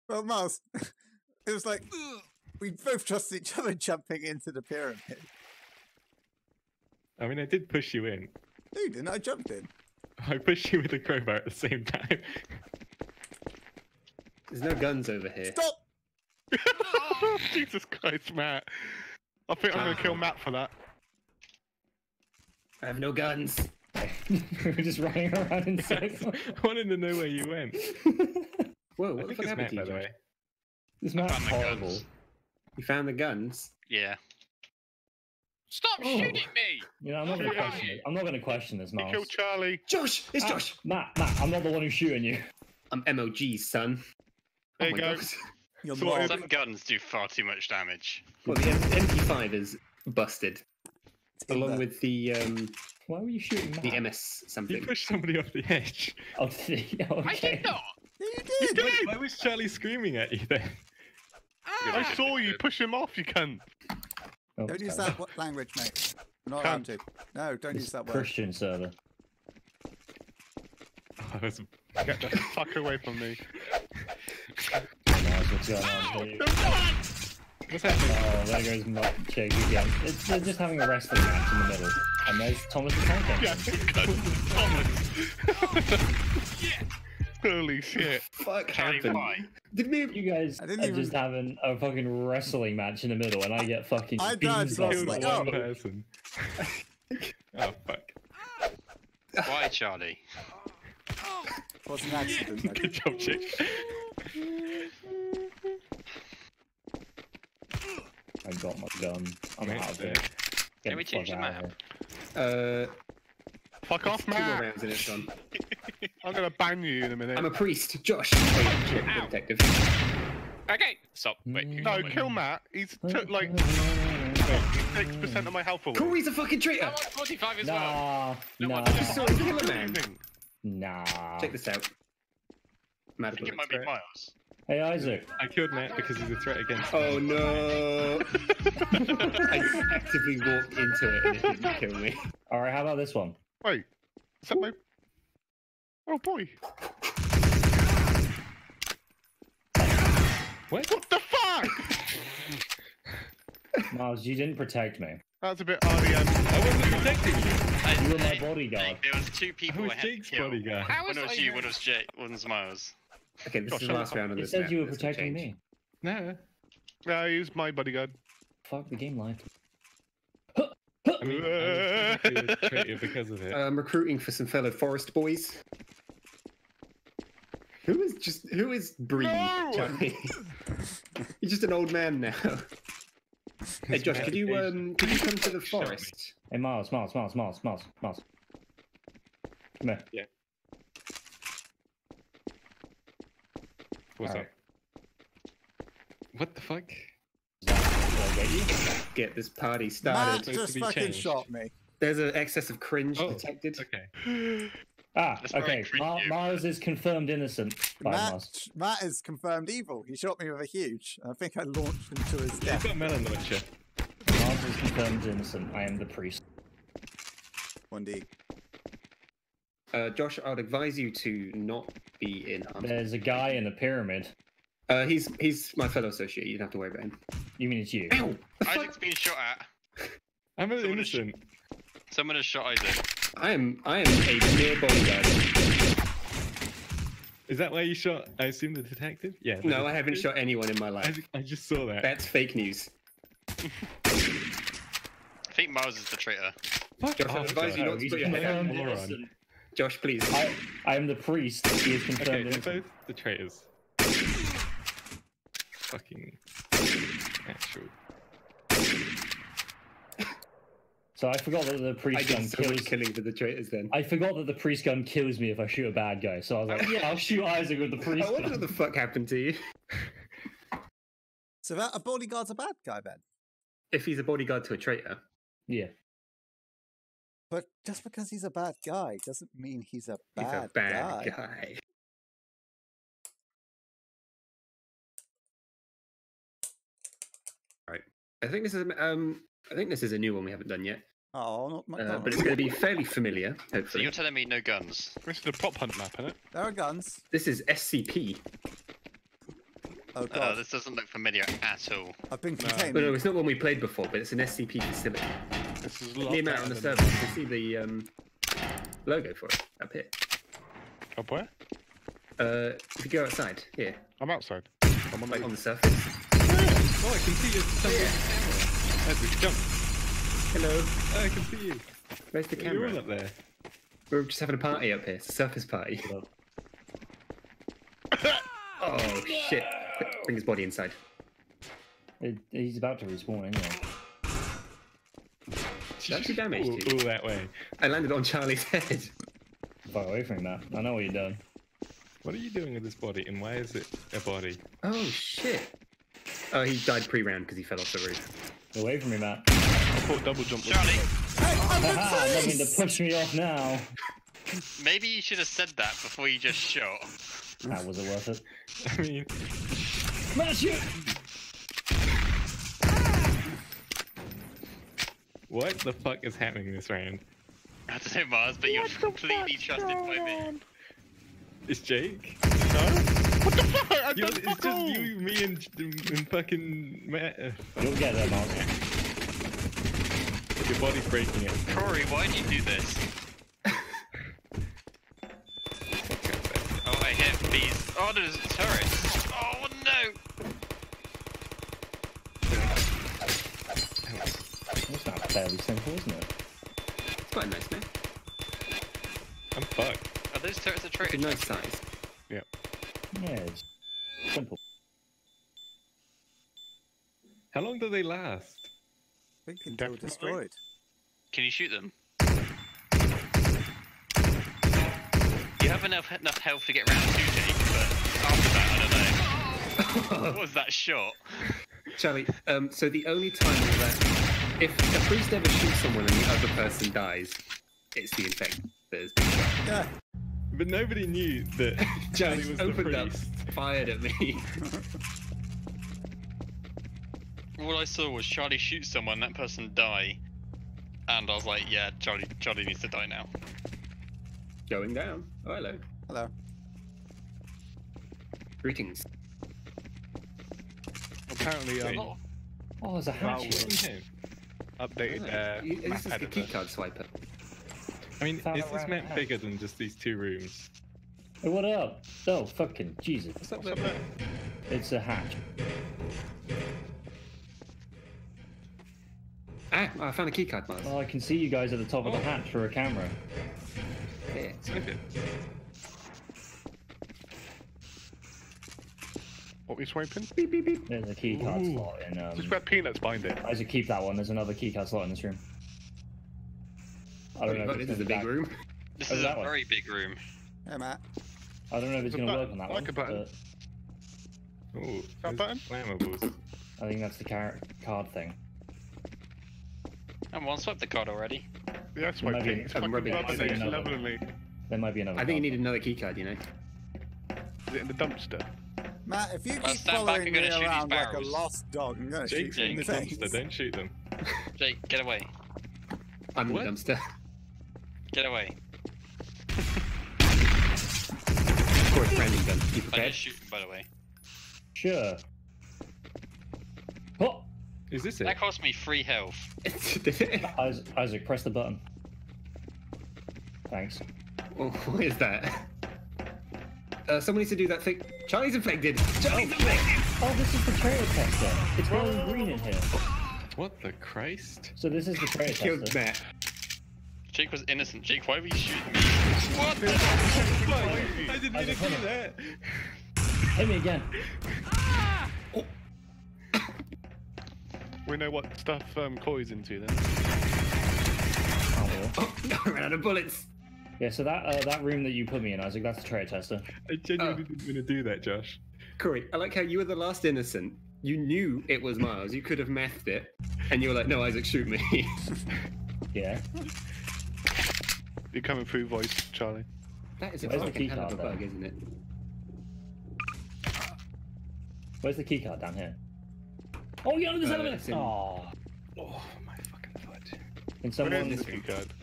Well, Miles, <laughs> it was like <sniffs> we both trusted each other jumping into the pyramid. I mean, I did push you in. No, you didn't. I jumped in. I pushed you with a crowbar at the same time. <laughs> There's no guns over here. Stop! <laughs> Jesus Christ, Matt. I think I'm gonna kill Matt for that. I have no guns. <laughs> We're just running around in circles. <laughs> I wanted to know where you went. Whoa, I what the fuck happened Matt, to you, by the Josh? way. This map's the horrible. guns. You found the guns? Yeah. Stop Oh. shooting me! You know, I'm not gonna Yeah. question it. I'm not gonna question this, He Miles. killed Charlie. Josh! It's Ah, Josh! Matt, Matt, I'm not the one who's shooting you. I'm MOG, son. There oh you go. God. <laughs> You're So what Some guns do far too much damage. Well, the MP5 is busted, in along there. with the um, Why were you shooting Matt? the MS something. You something. pushed somebody off the edge. <laughs> Oh, the, okay. I did not! Yeah, you did. Wait, why was Charlie screaming at you then? I Ah! saw you push him off, you cunt. Oh, Don't use that language, mate. You're not allowed to. No, don't It's use that word. Christian server. <laughs> I was Get the fuck away from me. Miles, what's going? What's happening? Oh, there goes not Jake again. It's, they're just having a wrestling match in the middle. And there's Thomas the Tank Engine. yeah <laughs> Holy shit. Fuck Charlie, happened? why? Did we? You guys I didn't are even- just having a fucking wrestling match in the middle, and I get fucking I died, beans so I off was my like, One oh. person. <laughs> oh fuck. <laughs> Why, Charlie? Oh. It was an accident. I <laughs> Good job, Jake. I got my gun. I'm out of here. Can we change the map? Uh, Fuck off, two more rounds in it, son. <laughs> I'm gonna ban you in a minute. I'm a priest, Josh. Oh, detective. Okay, stop. Wait, No, wait. kill Matt. He's took like six percent of my health away. Corey's a fucking traitor. I'm on 45 as well. Nah, No, nah, what did you Saw a killer man. Amazing. nah. Check this out. Mad I think it Bullets, might be? Miles. Hey Isaac, I killed Matt because he's a threat against me. Oh no! <laughs> I actively walked into it and it didn't kill me. all right, how about this one? Wait, is that my? Oh boy! What? What the fuck? Miles, you didn't protect me. That's a bit RDM. I wasn't protecting you. I, You were my I- bodyguard. There was two I people was I had to Jake's kill. bodyguard. How One was was you, here? one was Jake, one was Miles. Okay, this Josh, is the last up. round on It this said map. you were This protecting me. No. Yeah, he's my bodyguard. Fuck the game light. <laughs> I mean, I was technically a traitor because of it. <laughs> I'm recruiting for some fellow forest boys. Who is just who is Bree? No! <laughs> He's just an old man now. Hey Josh, could you um could you come to the forest? Hey Miles, Miles, Miles, Miles, Miles, Miles. Come here. Yeah. What's Alright. up? What the fuck? Get this party started. supposed to just fucking changed. shot me. There's an excess of cringe Oh, detected. Okay. <gasps> <laughs> Ah, That's okay. Ma- cringy. Miles is confirmed innocent by Miles. Matt, Matt is confirmed evil. He shot me with a huge. and I think I launched him to his death. I've death. got a melon launcher. Mars is confirmed innocent. I am the priest. One D. Uh, Josh, I'd advise you to not be in arms. There's a guy in the pyramid. Uh, he's he's my fellow associate. You don't have to worry about him. You mean it's you? Ow! The fuck? Isaac's being shot at. I'm an Someone is- innocent. Someone has shot Isaac. I am I am a mere bodyguard. Is that why you shot? I assume the detective. Yeah. the No, I haven't shot anyone in my life. I just saw that. That's fake news. I think Miles is the traitor. Fuck Josh, I off, advise you not to put your head out. confirmed Moron. innocent. Josh, please. I, I am the priest. He is confirmed Okay, they're innocent. both the traitors. Fucking actual. So I forgot that the I priest gun so kills. much killing for the traitors then. I forgot that the priest gun kills me if I shoot a bad guy. So I was like, yeah, I'll shoot Isaac with the priest I wonder what the fuck happened to you. <laughs> So that a bodyguard's a bad guy then. If he's a bodyguard to a traitor. Yeah. But just because he's a bad guy doesn't mean he's a bad, He's bad, a bad guy. guy. Right. I think this is a- um. I think this is a new one we haven't done yet, Oh, not uh, but it's going to be fairly familiar. So Hopefully, you're telling me no guns? This is the prop hunt map, isn't it? There are guns. this is SCP. Oh Uh, god, this doesn't look familiar at all. I've been No. contained. But no, it's not one we played before, but it's an SCP facility. This is a lot Near Matt on the server, you can see the um, logo for it up here. Up where? Uh, if you go outside, here, I'm outside. I'm on like the on the surface. Oh, I can see you. Something. Edward, jump. Hello, Oh, I can see you. where's the camera? You're camera? up there. We're just having a party up here. It's a surface party. <laughs> Oh shit! Bring his body inside. It, he's about to respawn anyway. That actually damaged all, you. all that way. I landed on Charlie's head. Far away from that. I know what you're doing. What are you doing with this body, and why is it a body? Oh shit! Oh, he died pre-round because he fell off the roof. Away from me, Matt. I thought double jump Charlie, Hey, I'm the Haha, nothing to push me off now. maybe you should have said that before you just shot. That was it worth it. <laughs> I mean, Smash it! what the fuck is happening this round? I don't know, Mars, but you're completely trusted by me. It's Jake. No? What the fuck? I You know, don't it's fuck just all. you, me, and, and fucking Matt. uh, You'll get there, Mark. Your body's breaking it. Corey, why do you do this? Oh, I hit bees. Oh, there's turrets. Oh no! It's not fairly simple, isn't it? It's quite nice, man. I'm fucked. Are those turrets a It's traitor? a nice size. Yeah, it's simple. How long do they last? I think until Definitely. destroyed. Can you shoot them? You have enough enough health to get round two, Jake, but after that, I don't know. what was that shot? Charlie, um, so the only time that if a priest ever shoots someone and the other person dies, it's the infected that has been shot. Yeah. But nobody knew that <laughs> Charlie Just was the opened up, priest. fired at me. All I saw was Charlie shoot someone, that person die, and I was like, yeah, Charlie, Charlie needs to die now. Going down. Oh, hello. Hello. Greetings. Apparently, um, Oh, Oh, there's a Wow. hatch here. updated. Ah, Uh, you- this is the keycard swiper. I mean, is a this rat map hat. bigger than just these two rooms? Hey, what up? Oh, fucking Jesus. What's up What's up there? It's a hatch. Ah, I found a keycard, Mars. Well, I can see you guys at the top of the Oh. hatch for a camera. Yeah. Sniff it. What we swiping? Beep, beep, beep. There's a keycard Ooh. slot in. Um, Just grab peanuts behind it. Isaac, keep that one. There's another keycard slot in this room. I don't know. If this is a big back- room. this Oh, is a very big room. Hey, Matt. I don't know if it's There's going to work on that I like one. a button. But Ooh, That button? flammables. I think that's the car- card thing. And one swept the card already. Yeah, swipe Maybe it. It's I'm fucking rubbing it. rubbing Maybe it. Another. me. There might be another. I think you need another keycard, you know. Is it in the dumpster? Matt, if you Well, keep stand back, following me shoot around like a lost dog, I'm gonna Jake's shoot you in in the the dumpster, don't shoot them. Jake, get away. I'm What? in the dumpster. Get away. Of course, random gun. You I prepared? just shoot him, by the way. Sure. Oh! Is this it? That cost me free health. <laughs> Isaac, Isaac, press the button. Thanks. oh, what is that? Uh, someone needs to do that thing. Charlie's infected. Charlie's infected. Oh, this is the traitor tester. It's glowing green in here. What the Christ? So this is the I traitor <laughs> killed tester. Matt. Jake was innocent. Jake, why were you shooting me? What the fuck? I didn't Isaac, hold on. that. Hit me again. <coughs> We know what stuff um, Coy's into then. <coughs> Oh, well. Oh, I ran out of bullets. Yeah, so that uh, that room that you put me in, Isaac, that's the traitor tester. I genuinely Oh. didn't want to do that, Josh. Corey, I like how you were the last innocent. You knew it was Miles. You could have methed it. And you were like, no, Isaac, shoot me. <laughs> Yeah. <laughs> You're coming through voice, Charlie. that is a Where's the fucking hell of a keycard then? bug, isn't it? Where's the keycard down here? Oh, you're under this Uh, element. it's in- Oh, Oh, my fucking foot. can Where is someone? this key card?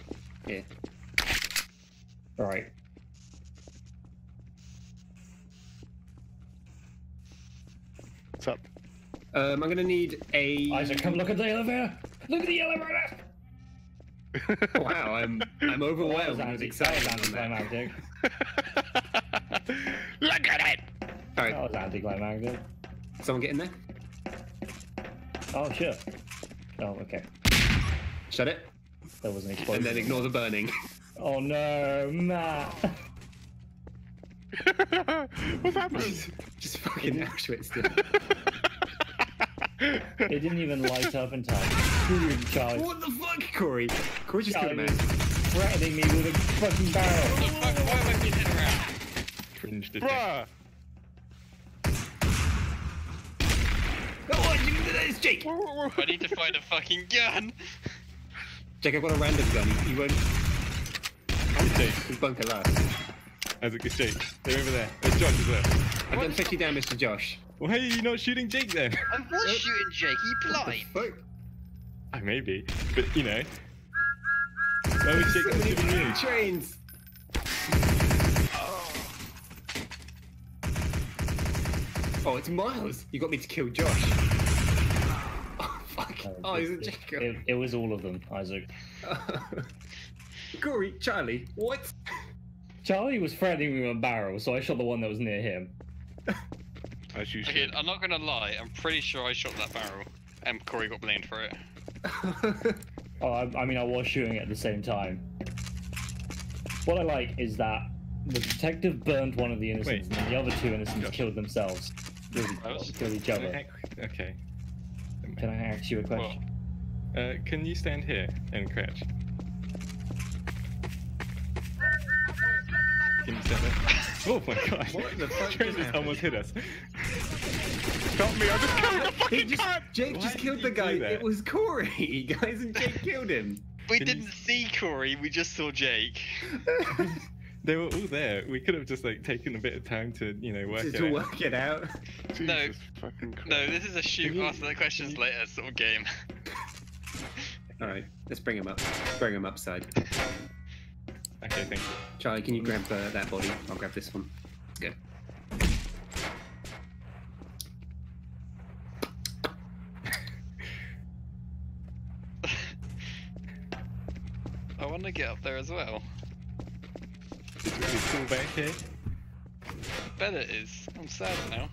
Here. All right. What's up? Um, I'm gonna need a. Isaac, come look at the elevator. Look at the elevator. Wow, I'm I'm That overwhelmed was with anti- that was excitement. on that. anticlimactic. <laughs> Look at it! All right, That was anticlimactic. someone get in there. Oh, sure. Oh, okay. Shut it, There was an explosion. and then ignore the burning. <laughs> Oh no, Matt. <laughs> What's happening? Just fucking Auschwitz. It didn't even light up in time. Screw you, Charlie. what the fuck, Corey? Corey just killed a Charlie man. threatening me with a fucking barrel. What the fuck? Why am I being hit around? Cringe detect. Bruh! Go on, you can do this, Jake. I need to find a fucking gun. Jake, I've got a random gun. You won't. It's Jake. His bunker last. Isaac, it's Jake. They're over there. There's Josh as well. I've done 50 damage to Josh. Well, hey, you're not shooting Jake then? I was <laughs> shooting Jake. he blind. Fuck. <laughs> I maybe, but you know. Why was Jake not shooting you? Trains. Oh, it's Miles. You got me to kill Josh. <laughs> Oh fuck. Oh, oh it, is it it, Jacob? it, it was all of them, Isaac. <laughs> Corey, Charlie, what? Charlie was threatening me with a barrel, so I shot the one that was near him. As you Okay. I'm not gonna lie. I'm pretty sure I shot that barrel, and Corey got blamed for it. <laughs> Oh, I, I mean, I was shooting at the same time. What I like is that the detective burned one of the innocents, Wait. and the other two innocents Josh. killed themselves. Killed, Those? killed each other. Okay. Can I ask you a question? Uh, can you stand here and crouch? Can you stand there? <laughs> Oh my god! What the fuck Train just just almost hit us. Stop me! I just killed the he fucking just, cat! Jake Why just killed the guy. that? It was Corey, <laughs> guys, and Jake killed him. We Can didn't see Corey. We just saw Jake. <laughs> They were all there. We could have just like taken a bit of time to, you know, work Just it to out. work it out. <laughs> No. Jesus fucking No, this is a shoot. Can you- Answer the questions you- later sort of game. All right, let's bring him up. Bring him upside. Okay, thank you. Charlie, can you grab uh, that body? I'll grab this one. Let's go. Want to get up there as well. It's really cool back here. Bet it is. I'm sad now.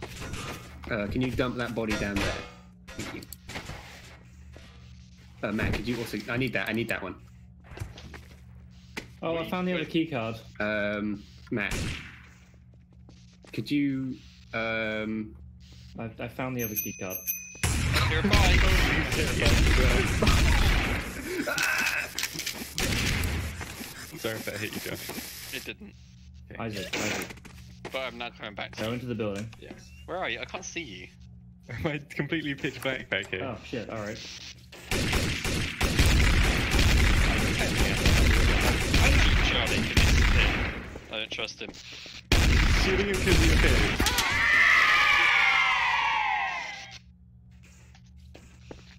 Uh, can you dump that body down there? Thank you. Uh, Matt, could you also? I need that. I need that one. Oh, I found the other wait. key card. Um, Matt, could you? Um, I, I found the other key card. You're fine. <laughs> <laughs> Sorry if that hit you, Josh. It didn't. Isaac, Isaac, But I'm now coming back to go you. into the building. Yes. Where are you? I can't see you. <laughs> Am I completely pitch black back here? Oh shit! All right. I Charlie because he's hit. I don't trust him. Shooting him because he appeared.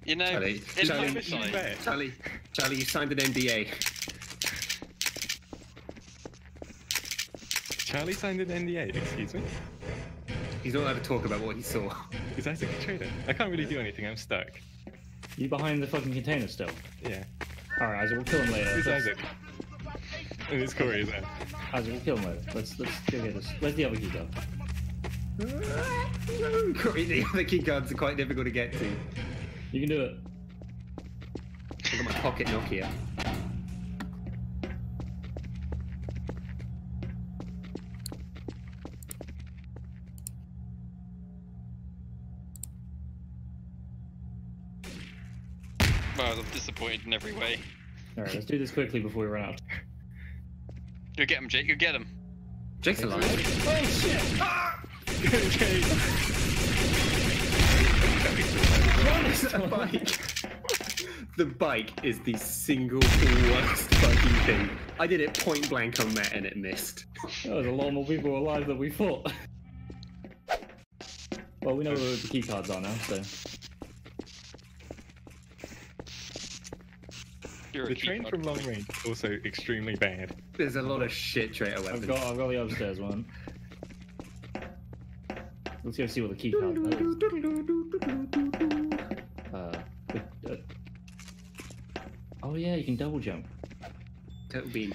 You know, Charlie, in Charlie. Charlie, Charlie, you signed an NDA. Charlie signed an NDA. Excuse me. He's not allowed to talk about what he saw. Is Isaac a traitor? I can't really do anything. I'm stuck. You behind the fucking container still? Yeah. All right, Isaac, we'll kill him later. Who's Let's- Isaac? And it's Corey, is that? Isaac, we'll kill him later. Let's let's go get this. Where's the other key card? Corey, the other key cards are quite difficult to get to. You can do it. I got my pocket Nokia. Well, disappointed in every way. All right, let's do this quickly before we run out. Go get him, Jake. Go get him. Jake's alive. Oh shit! the bike. The bike is the single worst fucking thing. I did it point blank on Matt and it missed. There was a lot more people alive than we thought. Well, we know where the key cards are now, so You're The train from long range is also extremely bad. There's a lot of shit traitor I've weapons. got I've got the upstairs one. Let's go see what the key card is. Uh, the- uh, oh yeah, you can double jump. Total beam.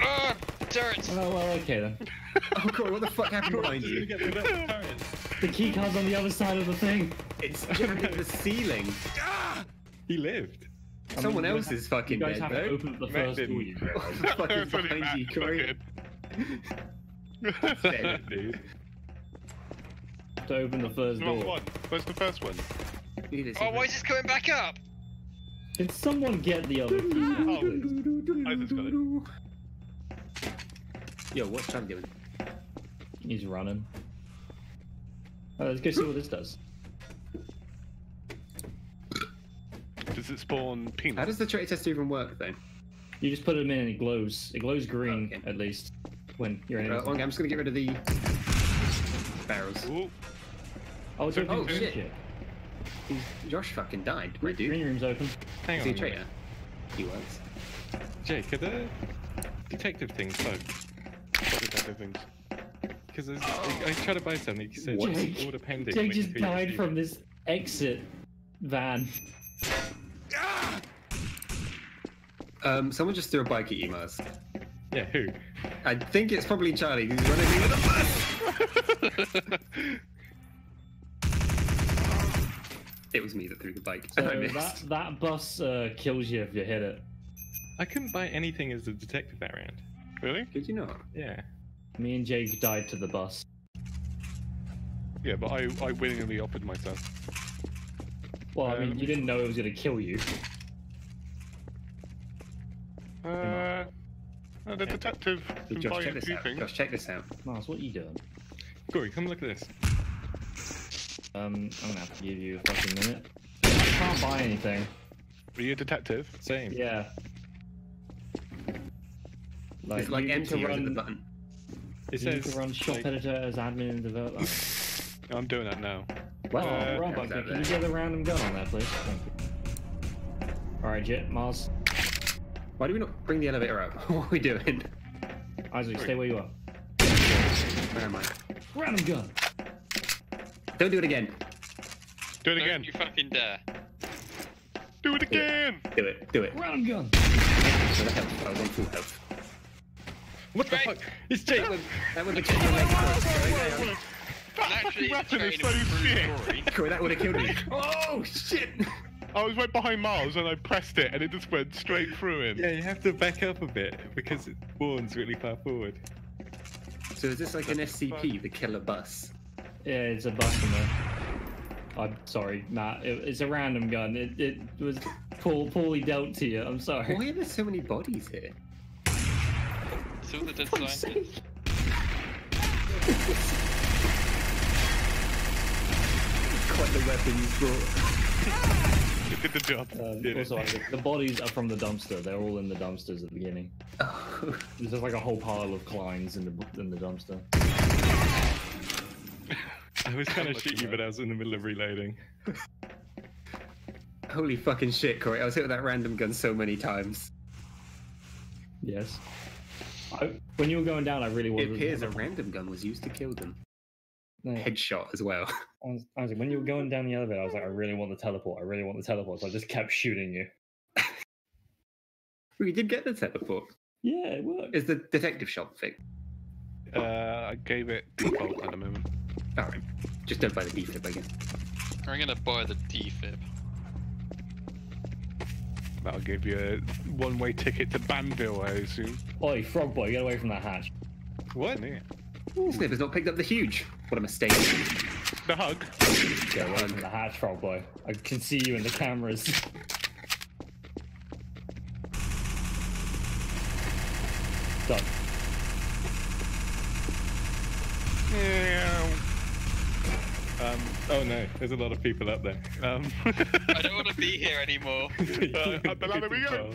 Ah, turrets. Oh well, okay then. <laughs> Oh god, what the fuck happened behind <laughs> you? Get the little key card's on the other side of the thing. It's jamming the ceiling. He lived. I Someone you else is fucking You guys dead have to though. open the first door. You realize. What the fuck <laughs> is That's really behind you, Corey? fucking- <laughs> Dead. Dude. to open the first Wrong door. one. Where's the first one? Oh, why is this coming back up? Did someone get the other <laughs> key? Oh, Isaac's got it. Yo, what's Charlie doing? He's running. Oh, let's go see what this does. Does it spawn How does the traitor test even work then? You just put them in and it glows. It glows green, Okay. at least, when you're in Uh, it. okay, I'm just gonna get rid of the barrels. Ooh, Oh, it's Oh, open green shit. He's, Josh fucking died, my Green room's open. Hang Is on. he a traitor? He was. Jake, are the detective things closed? what detective things? because I, I tried to buy something. He said What? just order pending. Jake just died from this exit van. Um, someone just threw a bike at you, Mars. Yeah, who? I think it's probably Charlie who's running me with a bus. <laughs> it was me that threw the bike. So and I that that bus uh, kills you if you hit it. I couldn't buy anything as a detective that round. Really? Did you not? Yeah. Me and Jake died to the bus. Yeah, but I, I willingly offered myself. Well, I mean, Um, you didn't know it was gonna kill you. Uh, uh, the detective Hey, can Josh, check this out. things. Josh, check this out. Mars, what are you doing? Corey, come look at this. Um, I'm gonna have to give you a fucking minute. I can't buy anything. Are you a detective? Same. Yeah. Like, it's like you need to empty or is it the button? It you need says to run shop like, editor as admin and developer. <laughs> I'm doing that now. Well, Uh, Robot, yeah, can you get a random gun on there, please? Thank you. Alright, Jet, Mars, Why do we not bring the elevator up? <laughs> what are we doing? Isaac, stay where you are. Where am I? Random gun! Don't do it again. Do it Don't again. you fucking dare. Do it again. Do it. Do it. Random gun! For the health. I was full health. What the fuck? It's Jake! That would, that would have killed me. Naturally, the weapon is so shit. Corey. Corey, that would have killed me. Oh, shit. I was right behind Miles and I pressed it and it just went straight through him. Yeah, you have to back up a bit because it spawns really far forward. So is this like an SCP, the killer bus? Yeah, it's a bus in there. I'm sorry, Matt. It, it's a random gun. It, it was poor, poorly dealt to you. I'm sorry. Why are there so many bodies here? Still the dead Fuck's scientist. Quite the weapon you brought. <laughs> <laughs> It did the job. Um, Did also, Isaac, the bodies are from the dumpster. They're all in the dumpsters at the beginning. Oh. <laughs> There's just like a whole pile of Kleins in the in the dumpster. <laughs> I was trying to shoot you, but I was in the middle of reloading. Holy fucking shit, Corey. I was hit with that random gun so many times. Yes. I, when you were going down, I really It wasn't. appears a random gun was used to kill them. No, Headshot as well. <laughs> I was, Isaac, when you were going down the elevator, I was like, I really want the teleport. I really want the teleport. So I just kept shooting you. We did get the teleport. Yeah, it worked. Is the detective shop thing? Uh, I gave it <coughs> default at the moment. Alright. Just don't buy the defib, I guess. I'm gonna buy the defib. That'll give you a one-way ticket to Banville, I assume. Oi, frog boy, get away from that hatch. What? Snip has not picked up the huge. What a mistake. The hug. Get away from the hatch, frog boy. I can see you in the cameras. Done. Yeah. Um, oh no, there's a lot of people up there. Um, <laughs> I don't want to be here anymore. <laughs> Uh, up the ladder we go.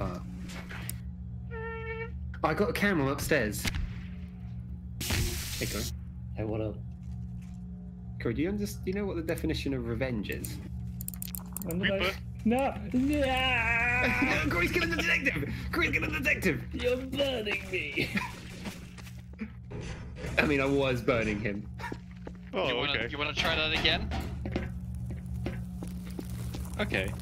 Far. I got a camera upstairs. Hey, Corey. Hey, what up? Corey, do you, understand, do you know what the definition of revenge is? Reaper. No! No! Corey's killing the detective! Corey's killing the detective! You're burning me! I mean, I was burning him. Oh, you wanna okay. you wanna try that again? Okay.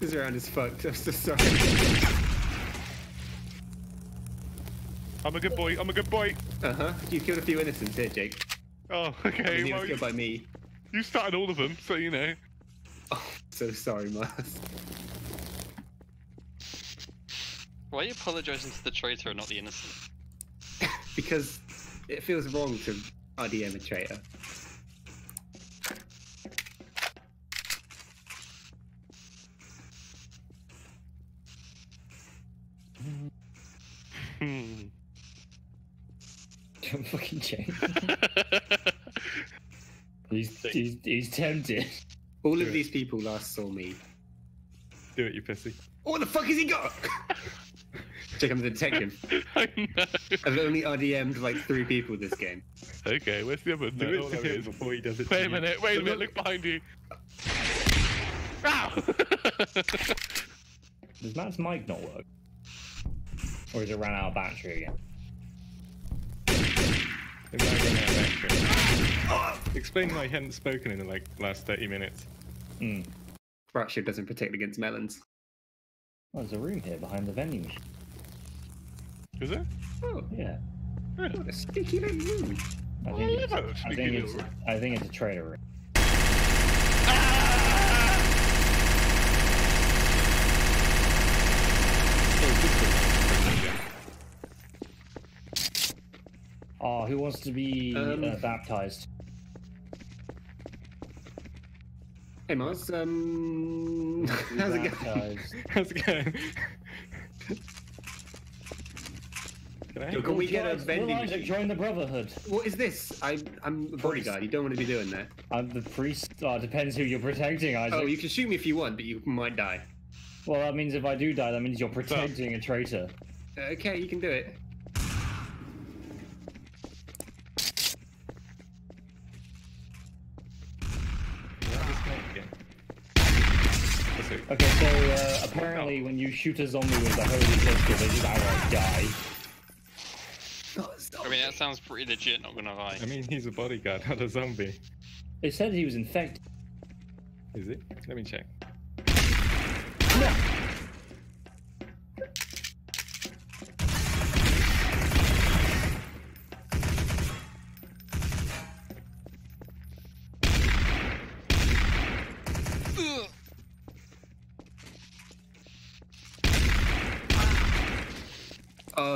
This <laughs> round is fucked. I'm so sorry. I'm a good boy. I'm a good boy. Uh huh. You killed a few innocents here, Jake. Oh, I okay. mean, he Well, was killed by me. you started all of them, so you know. <laughs> Oh, so sorry, Mars. Why are you apologizing to the traitor and not the innocent? <laughs> Because it feels wrong to RDM a traitor. Hmm. I'm fucking Jake. He's, he's, he's tempted. All of these people last saw me Do it, you pussy. What the fuck has he got? <laughs> Check, I'm the detective. <laughs> I know. I've only RDM'd like three people this game. Okay, where's the other? Do No, it oh, to him before he does it. Wait to a you. minute, wait a minute, look behind you. Ow! <laughs> Does Matt's mic not work? Or has it ran out of battery again? Explain why you hadn't spoken in the like last 30 minutes. Hmm. Fracture doesn't protect against melons. Oh, there's a room here behind the venue. Is it? Oh, Yeah. what a sticky little room. I Oh, think, yeah, it's, I think it's. I think it's a trader room. Oh, who wants to be Um, uh, baptized? Hey Mars, um, Be <laughs> how's it going? <laughs> How's it going? Can Yo, Can we get a Will vending Isaac join the Brotherhood? What is this? I, I'm a bodyguard. You don't want to be doing that. I'm the priest. Oh, depends who you're protecting, Isaac. Oh, you can shoot me if you want, but you might die. Well, that means if I do die, that means you're protecting a traitor. Okay, you can do it. What's this name again? What's it? Okay, so uh, apparently when you shoot a zombie with a holy pistol, they just outright die. I mean, that sounds pretty legit, not gonna lie. I mean, he's a bodyguard, not a zombie. They said he was infected. Is it? Let me check.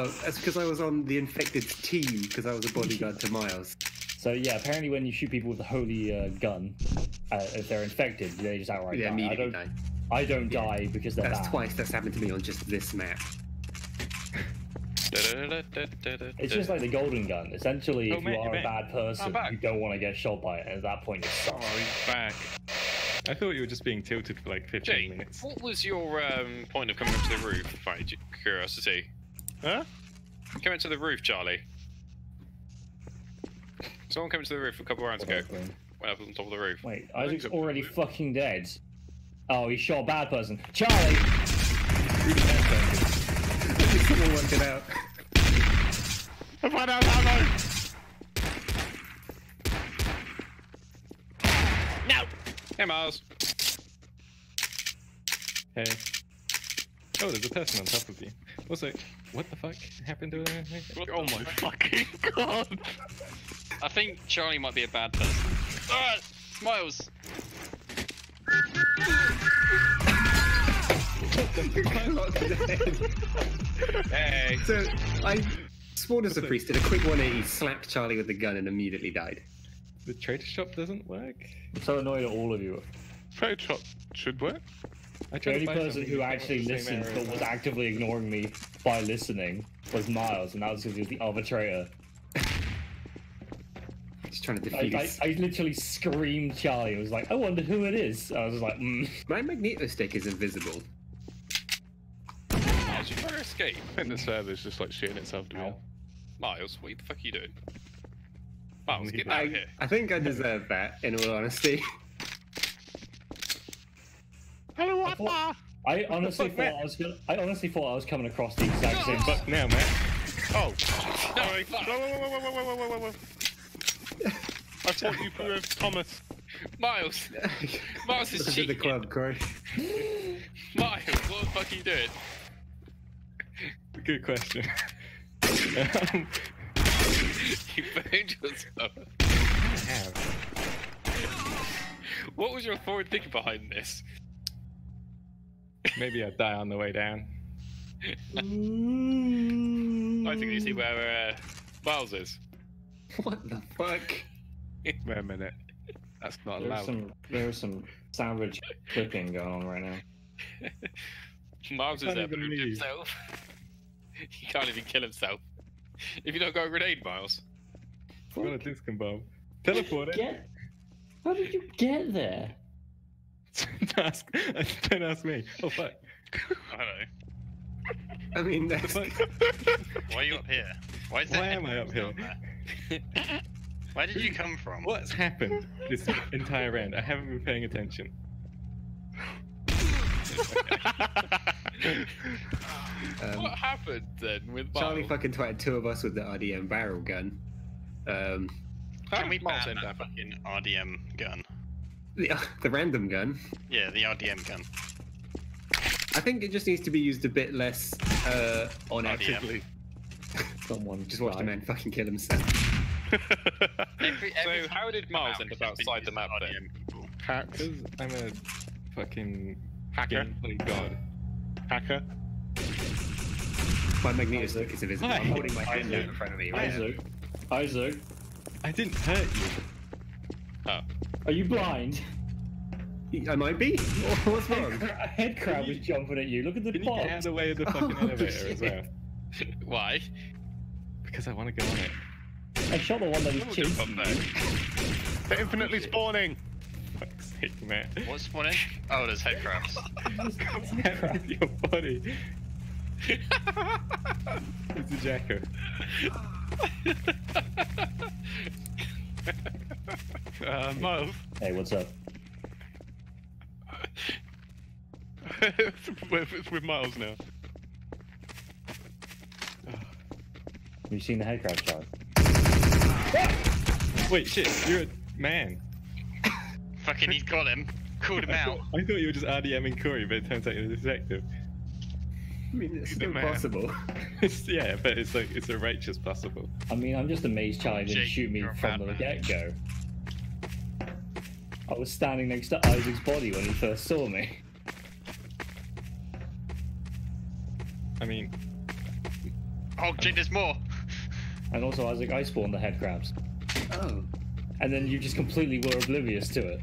Oh, that's because I was on the infected team because I was a bodyguard to Miles. So yeah, apparently when you shoot people with a holy uh, gun, uh, if they're infected, they just outright Yeah, die. I immediately don't, die. I don't die because they're That's bad. twice that's happened to me on just this map. <laughs> It's just like the golden gun. Essentially, Oh, if mate, you are you're a bad person, you don't want to get shot by it. And at that point, you suck. Oh, he's back. I thought you were just being tilted for like 15 Jake, minutes. what was your um, point of coming up to the roof? By j- curiosity. Huh? Coming to the roof, Charlie. Someone came to the roof a couple rounds ago. Went up on top of the roof. Wait, I think Isaac's so. already fucking dead. Oh, he shot a bad person. Charlie! Who the heck Someone worked it out. I found out ammo! No! Hey, Miles. Hey. Oh, there's a person on top of you. Also, what the fuck happened to him? Oh my fucking god! I think Charlie might be a bad person. Ah, Miles. Hey. so I spawned as a priest, did a quick 180, slapped Charlie with the gun, and immediately died. The traitor shop doesn't work? I'm so annoyed at all of you. Photoshop should work. I The only person who actually was the same listened error but was actively ignoring me by listening was Miles, and that was because he was the other traitor. Just <laughs> trying to defeat I, us. I literally screamed Charlie. I was like, I wonder who it is. I was like, mm. <laughs> My magneto stick is invisible. Miles, you trying to escape? I think the server's just like shitting itself to me. Ow. Miles, what the fuck are you doing? Miles, get out I, of here. I think I deserve that, in all honesty. <laughs> Hello, I thought- I honestly fuck, thought Matt? I was gonna, I honestly thought I was coming across the exact same. But now, man. Oh! No, <laughs> Sorry. fuck. Whoa, whoa, whoa, whoa, whoa, whoa, whoa, whoa, whoa. I thought you were <laughs> Thomas. Miles, Miles is Welcome to the club, Corey. Miles, what the fuck are you doing? Good question. <laughs> um, You found yourself. I have. What was your forward thinking behind this? Maybe I'd die on the way down. I think you see where uh, Miles is. What the fuck? Wait a minute. That's not There's allowed. some there's some savage cooking going on right now. <laughs> Miles is Can't there even moved leave. himself. <laughs> he can't even kill himself. If you don't got a grenade, Miles. Got a disc bomb. Teleport it. Get? How did you get there? Don't, ask, <laughs> don't ask me. Oh fuck. I don't know. I mean, that's, fuck? <laughs> Why are you up here? Why is Why am I up here? down? Where did you come from? What's happened this entire round? I haven't been paying attention. um, <laughs> what happened then with Charlie Miles? fucking twatted two of us with the RDM barrel gun. Um, Can we Miles ban end that up? fucking RDM gun? The, <laughs> the random gun. Yeah, the RDM gun. I think it just needs to be used a bit less uh, on RDM. actively. Actively. <laughs> Someone Just watch the died. man fucking kill himself. <laughs> Every, every So how did Miles end up outside the map then? RDM people. Hacks. Because I'm a fucking Hacker. gameplay god. Hacker. My magneto stick is invisible. I'm holding my hand out in front of me right now. Isaac. Isaac. I didn't hurt you. Are you blind? I might be. <laughs> What's A wrong? head crab was jumping at you. Look at the Can you get out of the way of the <laughs> oh, fucking Oh, elevator as well? <laughs> Why? Because I want to go on it. I shot the one that was We'll chasing up you. there. They're infinitely spawning. Fuck's sake, man. What's spawning? Oh, there's head crabs. What's happening with your body? it's a jacker. <laughs> Uh, Miles. Hey, what's up? <laughs> it's, with, Miles now. Have you seen the head crab, Charlie? Wait, shit, you're a man. Fucking, he's got him. Called him I out. thought, I thought you were just RDMing Corey, but it turns out you're a detective. I mean, it's the still possible. <laughs> It's, yeah, but it's like it's a righteous possible. I mean, I'm just amazed Charlie didn't Jake, shoot me from the get go. I was standing next to Isaac's body when he first saw me. I mean, Oh, Jake, there's more. And also, Isaac, I spawned the head crabs. Oh. And then you just completely were oblivious to it.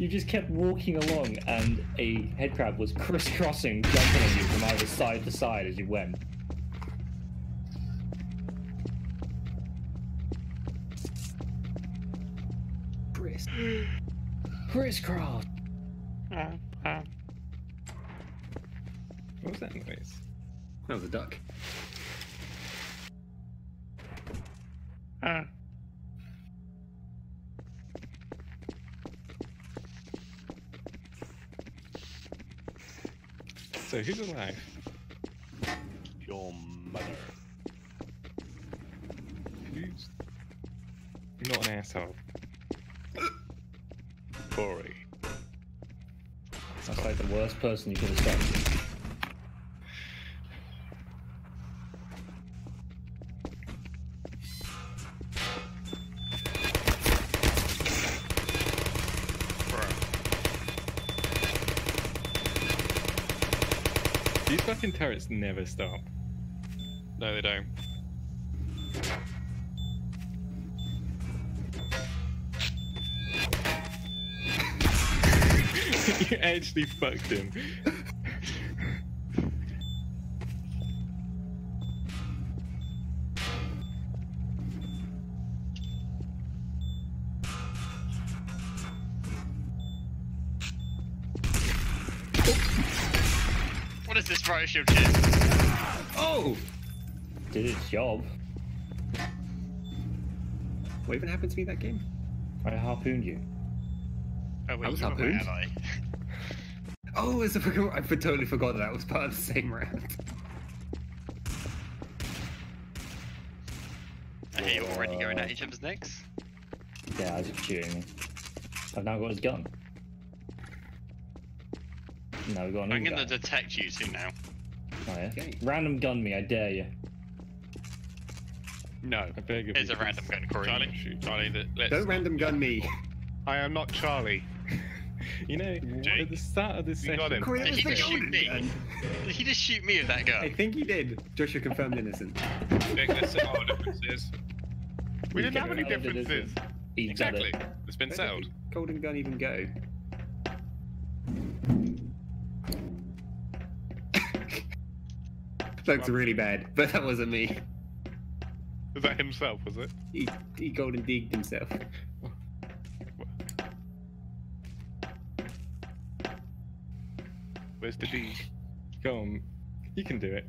You just kept walking along, and a head crab was <laughs> crisscrossing, jumping at you from either side to side as you went. Chris. <gasps> Crisscross! what was that noise? That was a duck. Ah. So who's alive? Your mother. Who's not an asshole? Corey. That's like the worst person you could have stopped. Fucking turrets never stop. No, they don't. <laughs> you actually fucked him. Is this shit? Oh! Did its job. What even happened to me that game? I harpooned you. Oh, I wait, was you were harpooned? <laughs> Oh, it's a, I totally forgot that that was part of the same round. <laughs> I hear you're already going at uh, each other's necks. Yeah, Isaac's shooting me. I've now got his gun. Now we've got a new I'm gonna guy. detect you two now. Oh, yeah? Okay. Random gun me, I dare you. No. I beg of Here's you, a random gun, Corey. Charlie, Shoot. Charlie, let's. Don't random gun me. I am not Charlie. <laughs> You know, Jake, at the start of this you got him. Corey, Did he just shoot me? gun. Did he just shoot me with that guy. I think he did. Joshua confirmed innocent. Jake, let's see what our difference is. We didn't have any How did it- differences. Exactly. it. It's been Where did settled. Golden gun even go? <laughs> Looks really bad, but that wasn't me. Was that himself, was it? He, he golden digged himself. Where's the D? Go on. You can do it.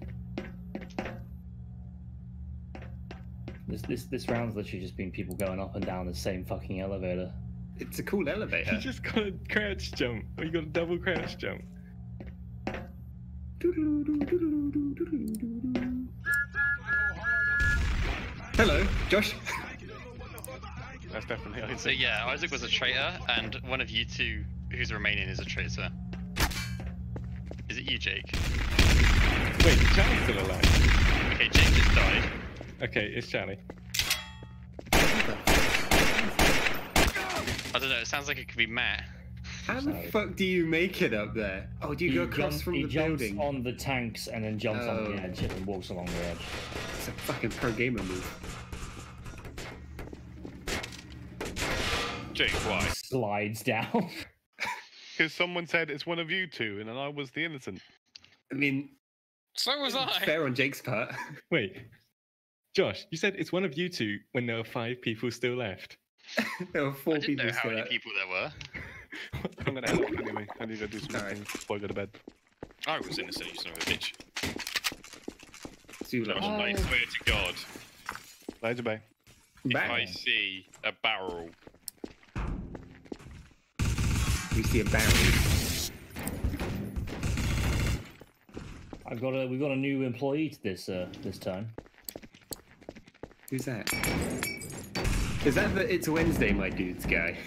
This this this round's literally just been people going up and down the same fucking elevator. It's a cool elevator. You just got a crouch jump. Or you got a double crouch jump. Hello, Josh. That's definitely So Isaac. yeah, Isaac was a traitor, and one of you two who's remaining is a traitor. Is it you, Jake? Wait, Charlie's still alive. Okay, Jake just died. Okay, it's Charlie. I don't know. It sounds like it could be Matt. How the Sorry. fuck do you make it up there? Oh, do you go across jump- from he the jumps building? on the tanks and then jumps on Oh. the edge and walks along the edge. It's a fucking pro gamer move. Jake, why? Slides down. <laughs> Because someone said it's one of you two, and then I was the innocent. I mean, So was I. fair on Jake's part. <laughs> Wait. Josh, you said it's one of you two when there were five people still left. <laughs> there were four I didn't people know how still many out. people there were. <laughs> I'm gonna head off anyway. I need to go do some Alright. things before I go to bed. I was innocent, you son of a bitch. Zula. Josh, I swear to God, Later, bye. if Back. I see a barrel, We see a barrel. I've got a we've got a new employee to this uh this time. Who's that? Is that the It's Wednesday, my dudes guy?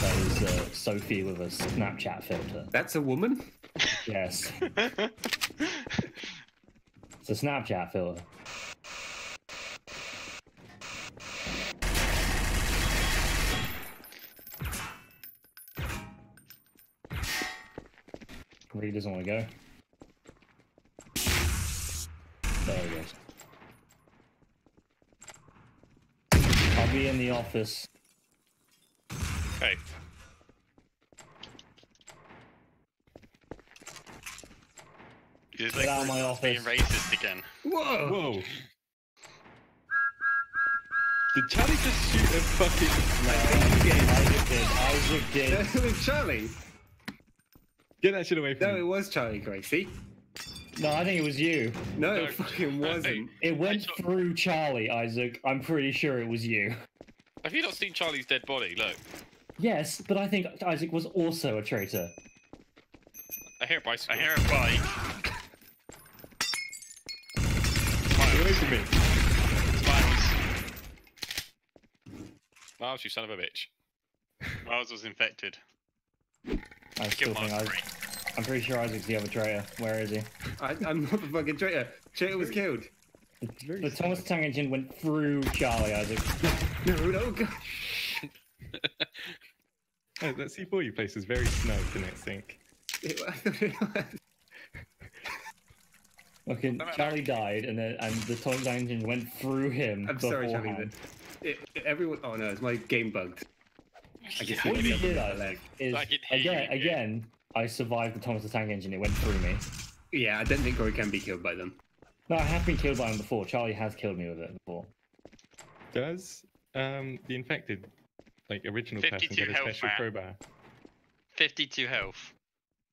That is uh, Sophie with a Snapchat filter. That's a woman? Yes, <laughs> it's a Snapchat filter. Really doesn't want to go. There he goes. I'll be in the office. Hey, It's Get out of my being office. racist again. Whoa! Whoa! Did Charlie just shoot a fucking. Isaac did. Isaac did. it was Charlie. Get that shit away from No, me. No, it was Charlie Gracie. No, I think it was you. No, No, it fucking <laughs> wasn't. It went shot- through Charlie, Isaac. I'm pretty sure it was you. have you not seen Charlie's dead body? Look, Yes, but I think Isaac was also a traitor. I hear a bicycle. I hear a bike. Get away from me. Miles. Miles, you son of a bitch. Miles was infected. I still think Isaac, I'm pretty sure Isaac's the other traitor. Where is he? I, I'm not the fucking traitor. Traitor was killed. The, the Thomas the Tank Engine went through Charlie, Isaac. No, no, God. Oh, that C4 you place is very snug in its sink. It, <laughs> I was. Fucking Charlie died, and then and the Thomas Engine went through him. I'm sorry, Charlie. But it, it- everyone. Oh no, it's my game bugged. I can see What it you up did, my Isaac, is I can hear again, you. again, I survived the Thomas the Tank Engine. It went through me. Yeah, I don't think Corey can be killed by them. No, I have been killed by them before. Charlie has killed me with it before. Does um the infected, like original person, 52 get a health, special Matt. crowbar? 52 health.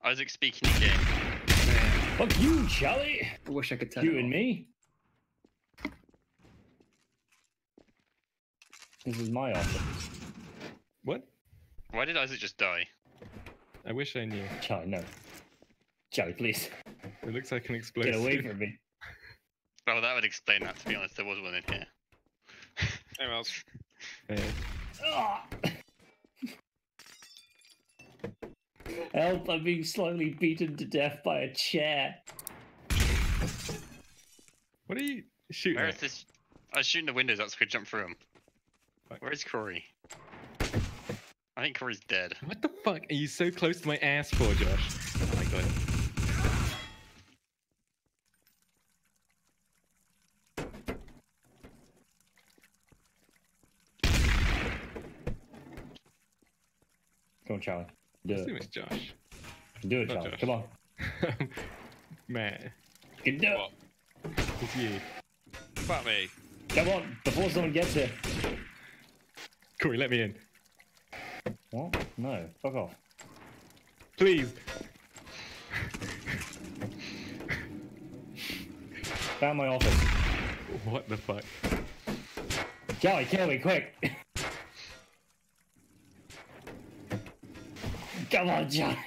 Isaac speaking again. Fuck you, Charlie! I wish I could tell. You You and me. This is my office. What? Why did Isaac just die? I wish I knew. Charlie, no. Charlie, please. It looks like an explosion. Get away from me. Well, that would explain that, to be honest. There was one in here. <laughs> Hey, Miles. Uh, Ah! Ah. Help, I'm being slowly beaten to death by a chair. what are you shooting Where at? is this? I was shooting the windows out so I could jump through them. Fuck. Where is Corey? I think Corey's dead. What the fuck are you so close to my ass for, Josh? Oh my god. Charlie. Do His name is Josh. Do it, Josh. Come on. <laughs> Man, You can do it. It's you. Fuck me. Come on, before someone gets here. Corey, let me in. What? No. Fuck off. Please. Found my office. What the fuck? Kelly, Kelly, quick. <laughs> Come on, Charlie!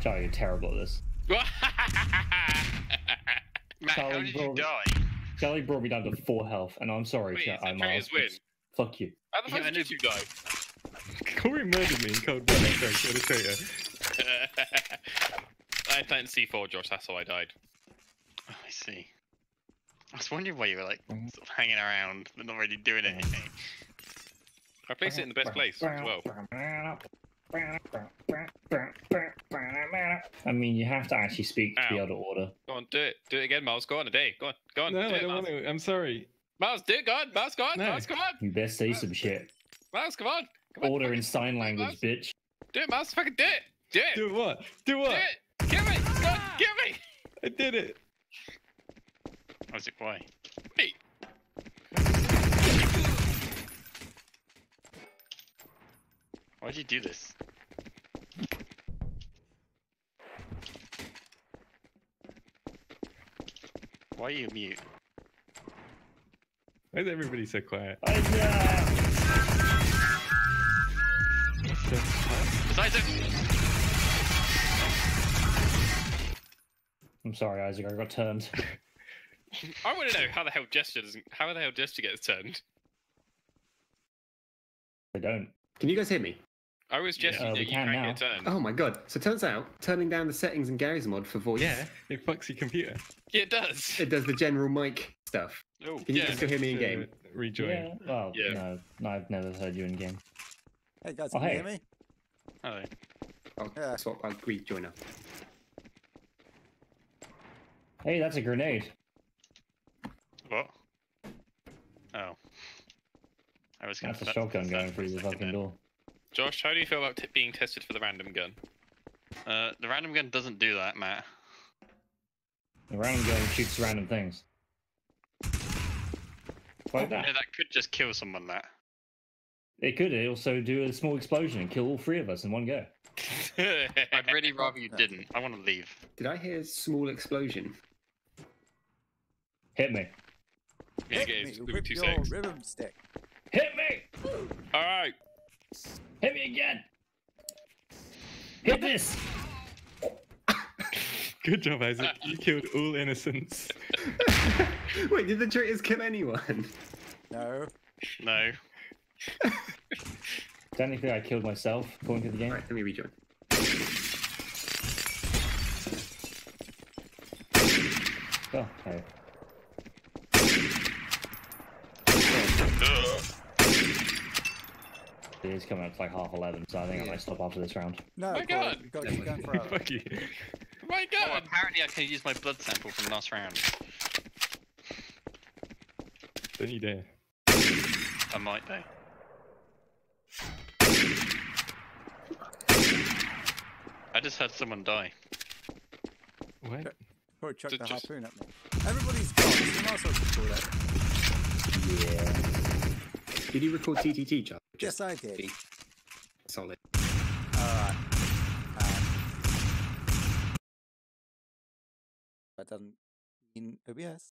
Charlie, you're terrible at this. <laughs> Matt, how Charlie did you Broad- die? Charlie brought me down to full health, and I'm sorry, Wait, Char- I'm traitors win? Fuck you. How the Yeah, fuck I did you die? <laughs> Corey murdered me <laughs> in cold blood after I killed a traitor. I planted C4, Josh. That's how I died. Oh, I see. I was wondering why you were like mm-hmm. sort of hanging around but not really doing mm-hmm. anything. I placed it in the best place as well. I mean, you have to actually speak to be Ow. able to order. Go on, do it. Do it again, Miles. Go on, a day. Go on. Go on. No, do I it, don't Miles. want to. I'm sorry. Miles, do it. Go on. Miles, go on. No. Miles, come on. You best say some shit. Miles, come on. Come on. Order in sign language, Miles. bitch. Do it, Miles. Fucking do it. Do it. Do what? Do Do what? it. Give me. Go on. Give me. I did it. I was like, why? Wait. Why'd you do this? Why are you mute? Why is everybody so quiet? It's Isaac! I'm sorry, Isaac. I got turned. <laughs> I want to know how the hell gesture doesn't. How the hell gesture gets turned? I don't. Can you guys hear me? I was gesturing Uh, you can now. get turned. Oh my god. So it turns out turning down the settings in Garry's mod for voice, Yeah, it fucks your computer. Yeah, it does. it does the general mic stuff. Oh, Can you Yeah. guys still hear me in To game? Rejoin. Yeah. Well, Yeah. no, no, I've never heard you in game. Hey guys, Oh, can you hey. hear me? hello. I'll Yeah. swap. I'll rejoin up. Hey, that's a grenade. What? Oh. I was gonna That's a that- shotgun going through the fucking door. Josh, how do you feel about t- being tested for the random gun? Uh, the random gun doesn't do that, Matt. The random gun shoots random things. Like No, that. that could just kill someone, that. It could also do a small explosion and kill all three of us in one go. <laughs> I'd really rather you didn't. I want to leave. Did I hear a small explosion? Hit me. Yeah, Hit okay, me with your seconds. rhythm stick. Hit me! All right. Hit me again! Hit this! <laughs> Good job, Isaac. You <laughs> killed all innocents. <laughs> Wait, did the traitors kill anyone? No. No. Technically, I killed myself according to the game. Right, let me rejoin. Oh, hey. It is coming up to like half 11, so I think I might stop after this round. No, My Corey, God. We've got to keep going forever. <laughs> Fuck you. My Oh, God. apparently I can use my blood sample from last round. Don't you dare. I might though. I just heard someone die. What? Corey chucked So the just- harpoon at me. Everybody's gone. so You might as well just call it. Yeah. Did you record TTT, Charlie? Yes, I did. Solid. Alright. Um, that doesn't mean OBS.